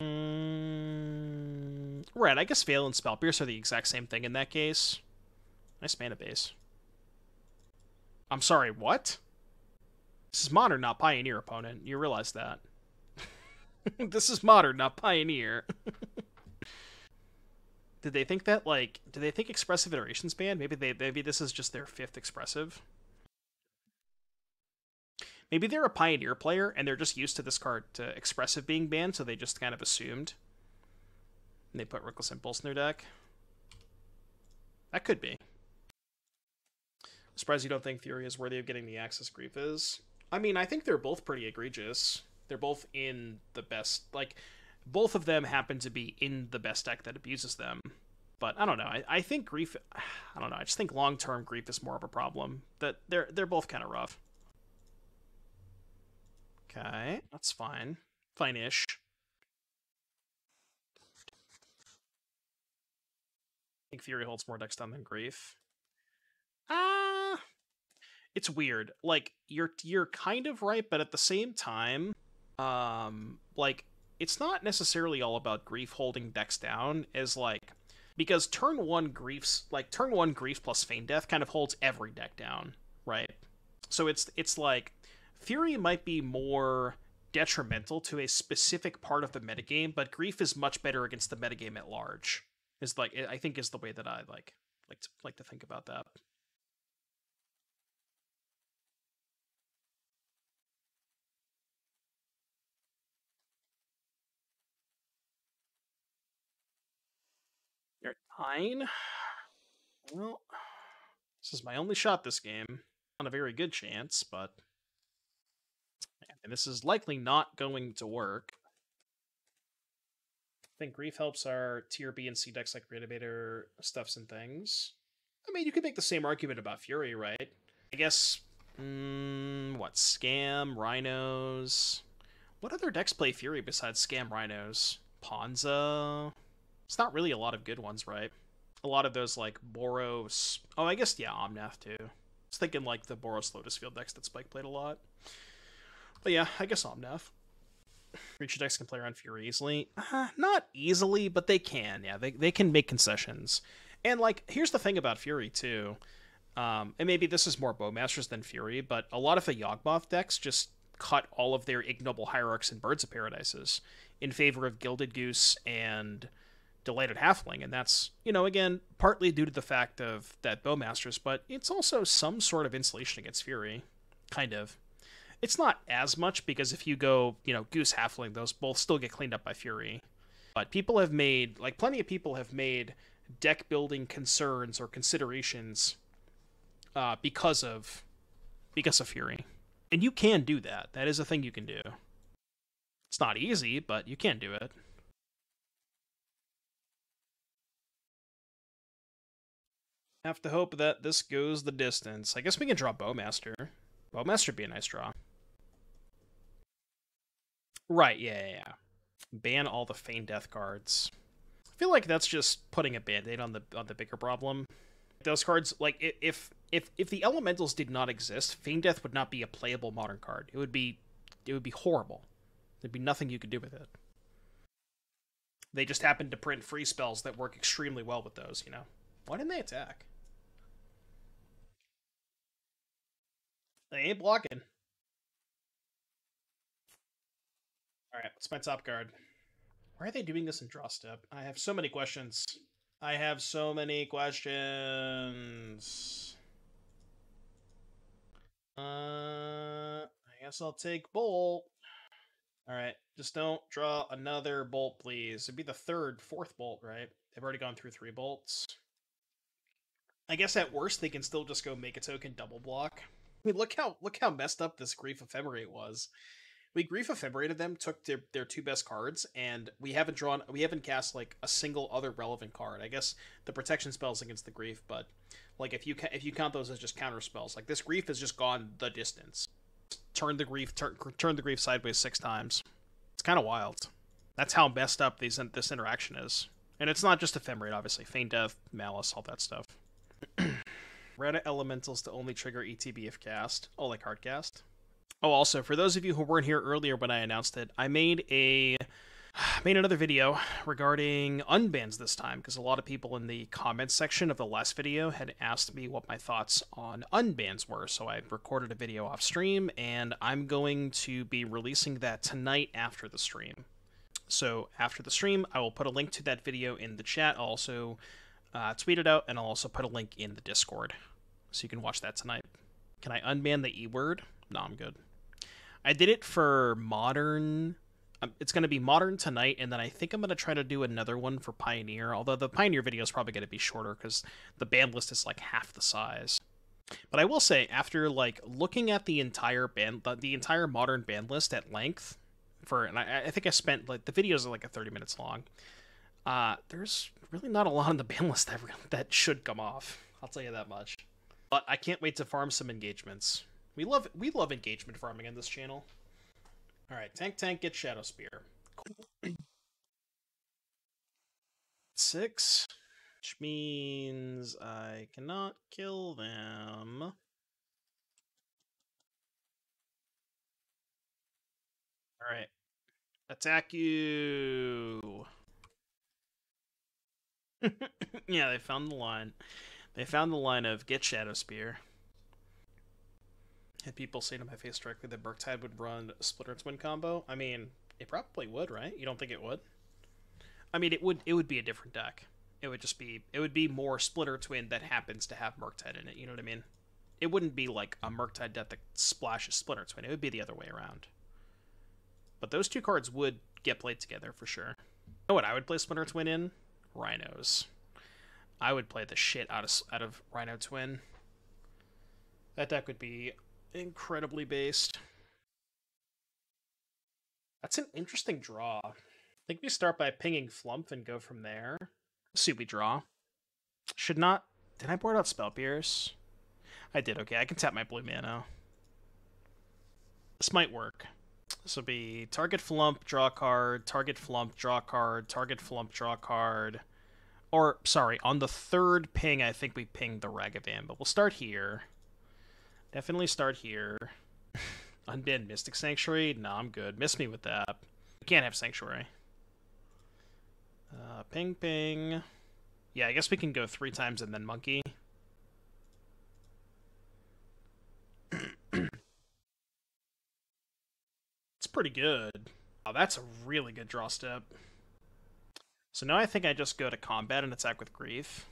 Mm, right, I guess Veil and spell pierce are the exact same thing in that case. Nice mana base. I'm sorry, what? This is modern, not pioneer, opponent. You realize that. this is modern, not pioneer. Did they think that like? Did they think expressive iterations banned? Maybe they maybe this is just their fifth expressive. Maybe they're a pioneer player and they're just used to this card to expressive being banned, so they just kind of assumed. And they put Reckless Impulse in their deck. That could be. I'm surprised you don't think Fury is worthy of getting the Access Grief is. I mean, I think they're both pretty egregious. They're both in the best like both of them happen to be in the best deck that abuses them. But I don't know. I, I think grief I don't know. I just think long term grief is more of a problem. That they're they're both kind of rough. Okay, that's fine. Fine-ish. I think Fury holds more decks down than Grief. Ah, uh, it's weird. Like you're you're kind of right, but at the same time, um, like it's not necessarily all about Grief holding decks down. As like because turn one Griefs like turn one Grief plus Feign Death kind of holds every deck down, right? So it's it's like Fury might be more detrimental to a specific part of the metagame, but Grief is much better against the metagame at large. Is like I think is the way that I like like to like to think about that. You're nine. Well, this is my only shot this game. Not a very good chance, but and this is likely not going to work. I think Grief helps our tier B and C decks like Reanimator stuffs and things. I mean, you could make the same argument about Fury, right? I guess, mm, what, Scam, Rhinos? What other decks play Fury besides Scam, Rhinos? Ponza? It's not really a lot of good ones, right? A lot of those, like, Boros... Oh, I guess, yeah, Omnath, too. I was thinking, like, the Boros Lotus Field decks that Spike played a lot. But yeah, I guess Omnath. Creature decks can play around Fury easily. Uh, not easily, but they can. Yeah, they, they can make concessions. And, like, here's the thing about Fury, too. Um, and maybe this is more Bowmasters than Fury, but a lot of the Yawgmoth decks just cut all of their ignoble hierarchs and birds of paradises in favor of Gilded Goose and Delighted Halfling, and that's you know again partly due to the fact of that Bowmasters, but it's also some sort of insulation against Fury, kind of. It's not as much because if you go, you know, Goose Halfling, those both still get cleaned up by Fury. But people have made, like, plenty of people have made deck building concerns or considerations uh, because of because of Fury, and you can do that. That is a thing you can do. It's not easy, but you can do it. Have to hope that this goes the distance. I guess we can draw Bowmaster. Bowmaster would be a nice draw. Right, yeah, yeah, yeah. Ban all the Feign Death cards. I feel like that's just putting a band-aid on the on the bigger problem. Those cards, like if if if the elementals did not exist, Feign Death would not be a playable modern card. It would be it would be horrible. There'd be nothing you could do with it. They just happen to print free spells that work extremely well with those, you know. Why didn't they attack? They ain't blocking. Alright, what's my top card? Why are they doing this in draw step? I have so many questions. I have so many questions. Uh, I guess I'll take Bolt. Alright, just don't draw another Bolt, please. It'd be the third, fourth Bolt, right? They've already gone through three Bolts. I guess at worst they can still just go make a token double block. I mean, look how look how messed up this Grief Ephemerate was we grief ephemerated them, took their, their two best cards, and we haven't drawn we haven't cast like a single other relevant card. I guess the protection spells against the grief, but like if you ca- if you count those as just counter spells, like this grief has just gone the distance. Turn the grief turn turn the grief sideways six times. It's kind of wild. That's how messed up these this interaction is. And it's not just ephemerate, obviously. Feign Death, Malice, all that stuff. Errata Elementals to only trigger ETB if cast. Oh, like hard cast? Oh, also, for those of you who weren't here earlier when I announced it, I made a made another video regarding unbans this time because a lot of people in the comments section of the last video had asked me what my thoughts on unbans were. So I recorded a video off stream and I'm going to be releasing that tonight after the stream. So after the stream, I will put a link to that video in the chat. I'll also uh, tweet it out, and I'll also put a link in the Discord, so you can watch that tonight. Can I unban the E word? No, I'm good. I did it for modern. Um, it's going to be modern tonight, and then I think I'm going to try to do another one for Pioneer. Although the Pioneer video is probably going to be shorter because the band list is like half the size. But I will say, after like looking at the entire band, the, the entire modern band list at length, for and I, I think I spent like the videos are like a 30 minutes long. Uh, there's really not a lot on the ban list that that should come off. I'll tell you that much. But I can't wait to farm some engagements. We love we love engagement farming in this channel. All right, tank tank get shadow spear. Cool. Six, which means I cannot kill them. All right, attack you. yeah, they found the line. They found the line of get Shadow Spear. Had people say to my face directly that Murktide would run Splinter Twin combo. I mean, it probably would, right? You don't think it would? I mean, it would. It would be a different deck. It would just be. It would be more Splinter Twin that happens to have Murktide in it. You know what I mean? It wouldn't be like a Murktide deck that splashes Splinter Twin. It would be the other way around. But those two cards would get played together for sure. You know what I would play Splinter Twin in? Rhinos. I would play the shit out of out of Rhino Twin. That deck would be incredibly based. That's an interesting draw. I think we start by pinging Flumph and go from there. Subi draw. Should not. Did I board out Spell Pierce? I did. Okay, I can tap my blue mana. This might work. This will be target flumph, draw card, target flumph, draw card, target flumph, draw card. Or, sorry, on the third ping, I think we pinged the Ragavan, but we'll start here. Definitely start here. Unban Mystic Sanctuary? No, I'm good. Miss me with that. We can't have Sanctuary. Uh, ping, ping. Yeah, I guess we can go three times and then Monkey. It's pretty good. Oh, that's a really good draw step. So now I think I just go to combat and attack with Grief.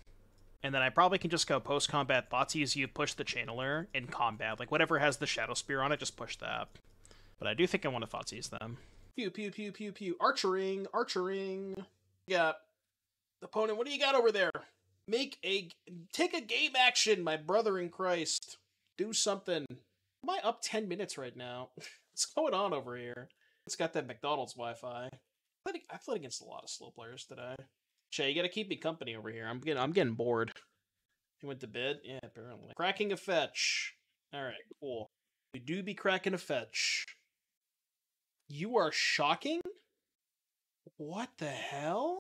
And then I probably can just go post-combat Thoughtseize you push the Channeler in combat. Like, whatever has the Shadow Spear on it, just push that. But I do think I want to Thoughtseize them. Pew, pew, pew, pew, pew. Archering, archering. Yeah. Opponent, what do you got over there? Make a... Take a game action, my brother in Christ. Do something. Am I up 10 minutes right now? What's going on over here? It's got that McDonald's Wi-Fi. I played against a lot of slow players today. Shay, you gotta keep me company over here. I'm getting I'm getting bored. He went to bed? Yeah, apparently. Cracking a fetch. Alright, cool. We do be cracking a fetch. You are shocking? What the hell?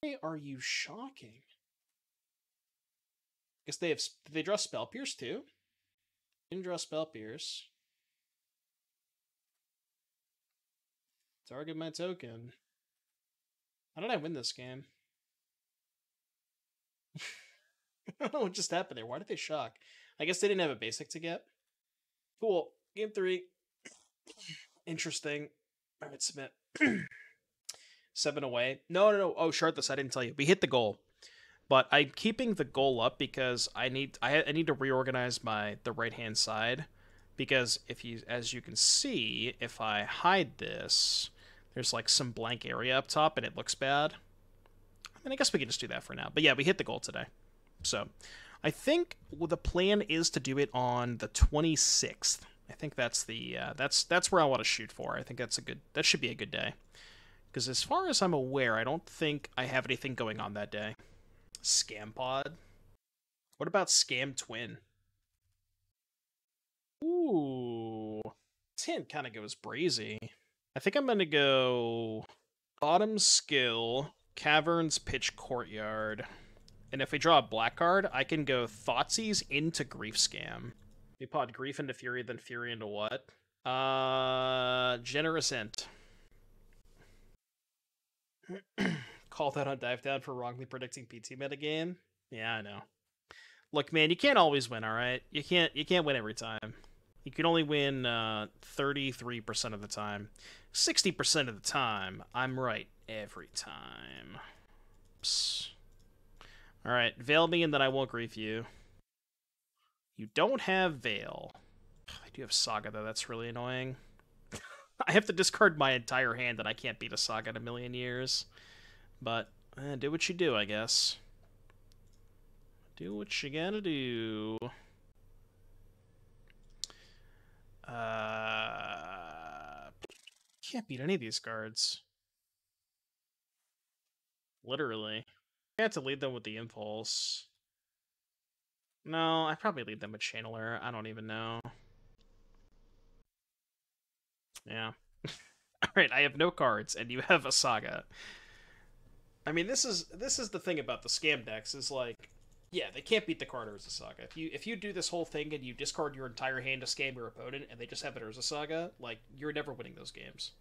Why are you shocking? Guess they have they draw spell pierce too? Didn't draw spell pierce. Target my token. How did I win this game? I don't know what just happened there. Why did they shock? I guess they didn't have a basic to get. Cool. Game three. Interesting. All right, submit. Seven away. No, no, no. Oh, short this. I didn't tell you. We hit the goal, but I'm keeping the goal up because I need I, I need to reorganize my the right hand side because if you as you can see, if I hide this, there's like some blank area up top and it looks bad. I mean, I guess we can just do that for now. But yeah, we hit the goal today. So I think the plan is to do it on the 26th. I think that's the uh, that's that's where I want to shoot for. I think that's a good that should be a good day. Because as far as I'm aware, I don't think I have anything going on that day. Scam pod. What about Scam Twin? Ooh, Tint kind of goes brazy. I think I'm going to go Bottom Skill, Caverns, Pitch, Courtyard. And if we draw a black card, I can go Thoughtseize into Grief Scam. We pod Grief into Fury, then Fury into what? Uh, Generous Ent. Call that on Dive Down for wrongly predicting PT metagame? Yeah, I know. Look, man, you can't always win, all right? You can't you can't win every time. You can only win uh, 33% of the time. 60% of the time, I'm right every time. Psst. Alright, Veil me and then I won't grief you. You don't have Veil. I do have Saga, though. That's really annoying. I have to discard my entire hand, and I can't beat a Saga in a million years. But, eh, do what you do, I guess. Do what you gotta do. Uh, can't beat any of these cards. Literally. I had to lead them with the impulse. No, I probably lead them with Channeler. I don't even know. Yeah. Alright, I have no cards, and you have a Saga. I mean, this is this is the thing about the scam decks, is like, yeah, they can't beat the card Urza Saga. If you if you do this whole thing and you discard your entire hand to scam your opponent, and they just have an Urza Saga, like you're never winning those games.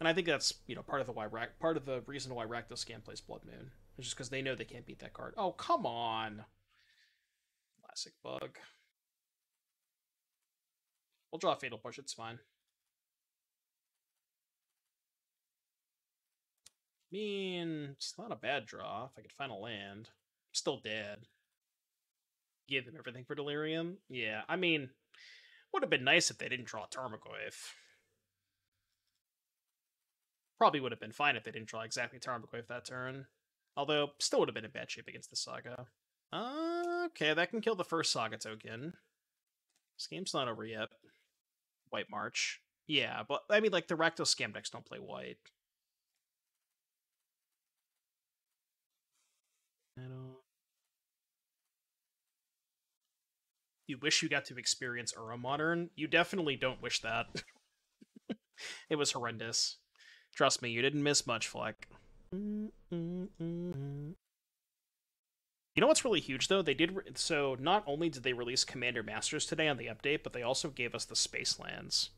And I think that's you know part of the why part of the reason why Rakdos Scam plays Blood Moon, is just because they know they can't beat that card. Oh come on, classic bug. We'll draw a Fatal Push. It's fine. I mean, it's not a bad draw if I could find a land still dead. Give them everything for Delirium? Yeah, I mean, would have been nice if they didn't draw Tarmogoyf. Probably would have been fine if they didn't draw exactly Tarmogoyf that turn. Although, still would have been in bad shape against the Saga. Uh, okay, that can kill the first Saga token. This game's not over yet. White March. Yeah, but I mean, like, the Rakdos Scam decks don't play white. I don't... you wish you got to experience Uro Modern. You definitely don't wish that. it was horrendous. Trust me, you didn't miss much, Fleck. You know what's really huge though? They did so. Not only did they release Commander Masters today on the update, but they also gave us the Space Lands.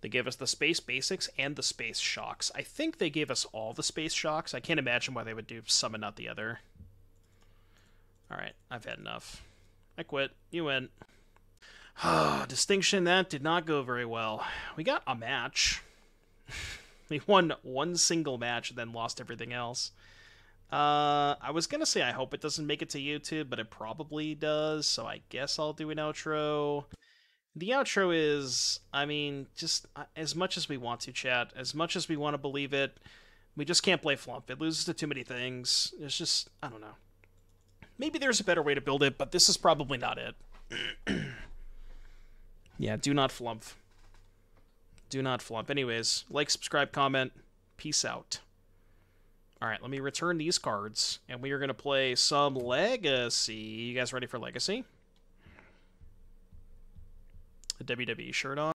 They gave us the Space Basics and the Space Shocks. I think they gave us all the Space Shocks. I can't imagine why they would do some and not the other. All right, I've had enough. I quit. You win. Distinction, that did not go very well. We got a match. we won one single match and then lost everything else. Uh, I was gonna say I hope it doesn't make it to YouTube, but it probably does, so I guess I'll do an outro. The outro is, I mean, just uh, as much as we want to, chat, as much as we want to believe it, we just can't play Flumph. It loses to too many things. It's just, I don't know. Maybe there's a better way to build it, but this is probably not it. yeah, do not flumph. Do not flumph. Anyways, like, subscribe, comment. Peace out. Alright, let me return these cards, and we are going to play some Legacy. You guys ready for Legacy? The WWE shirt on.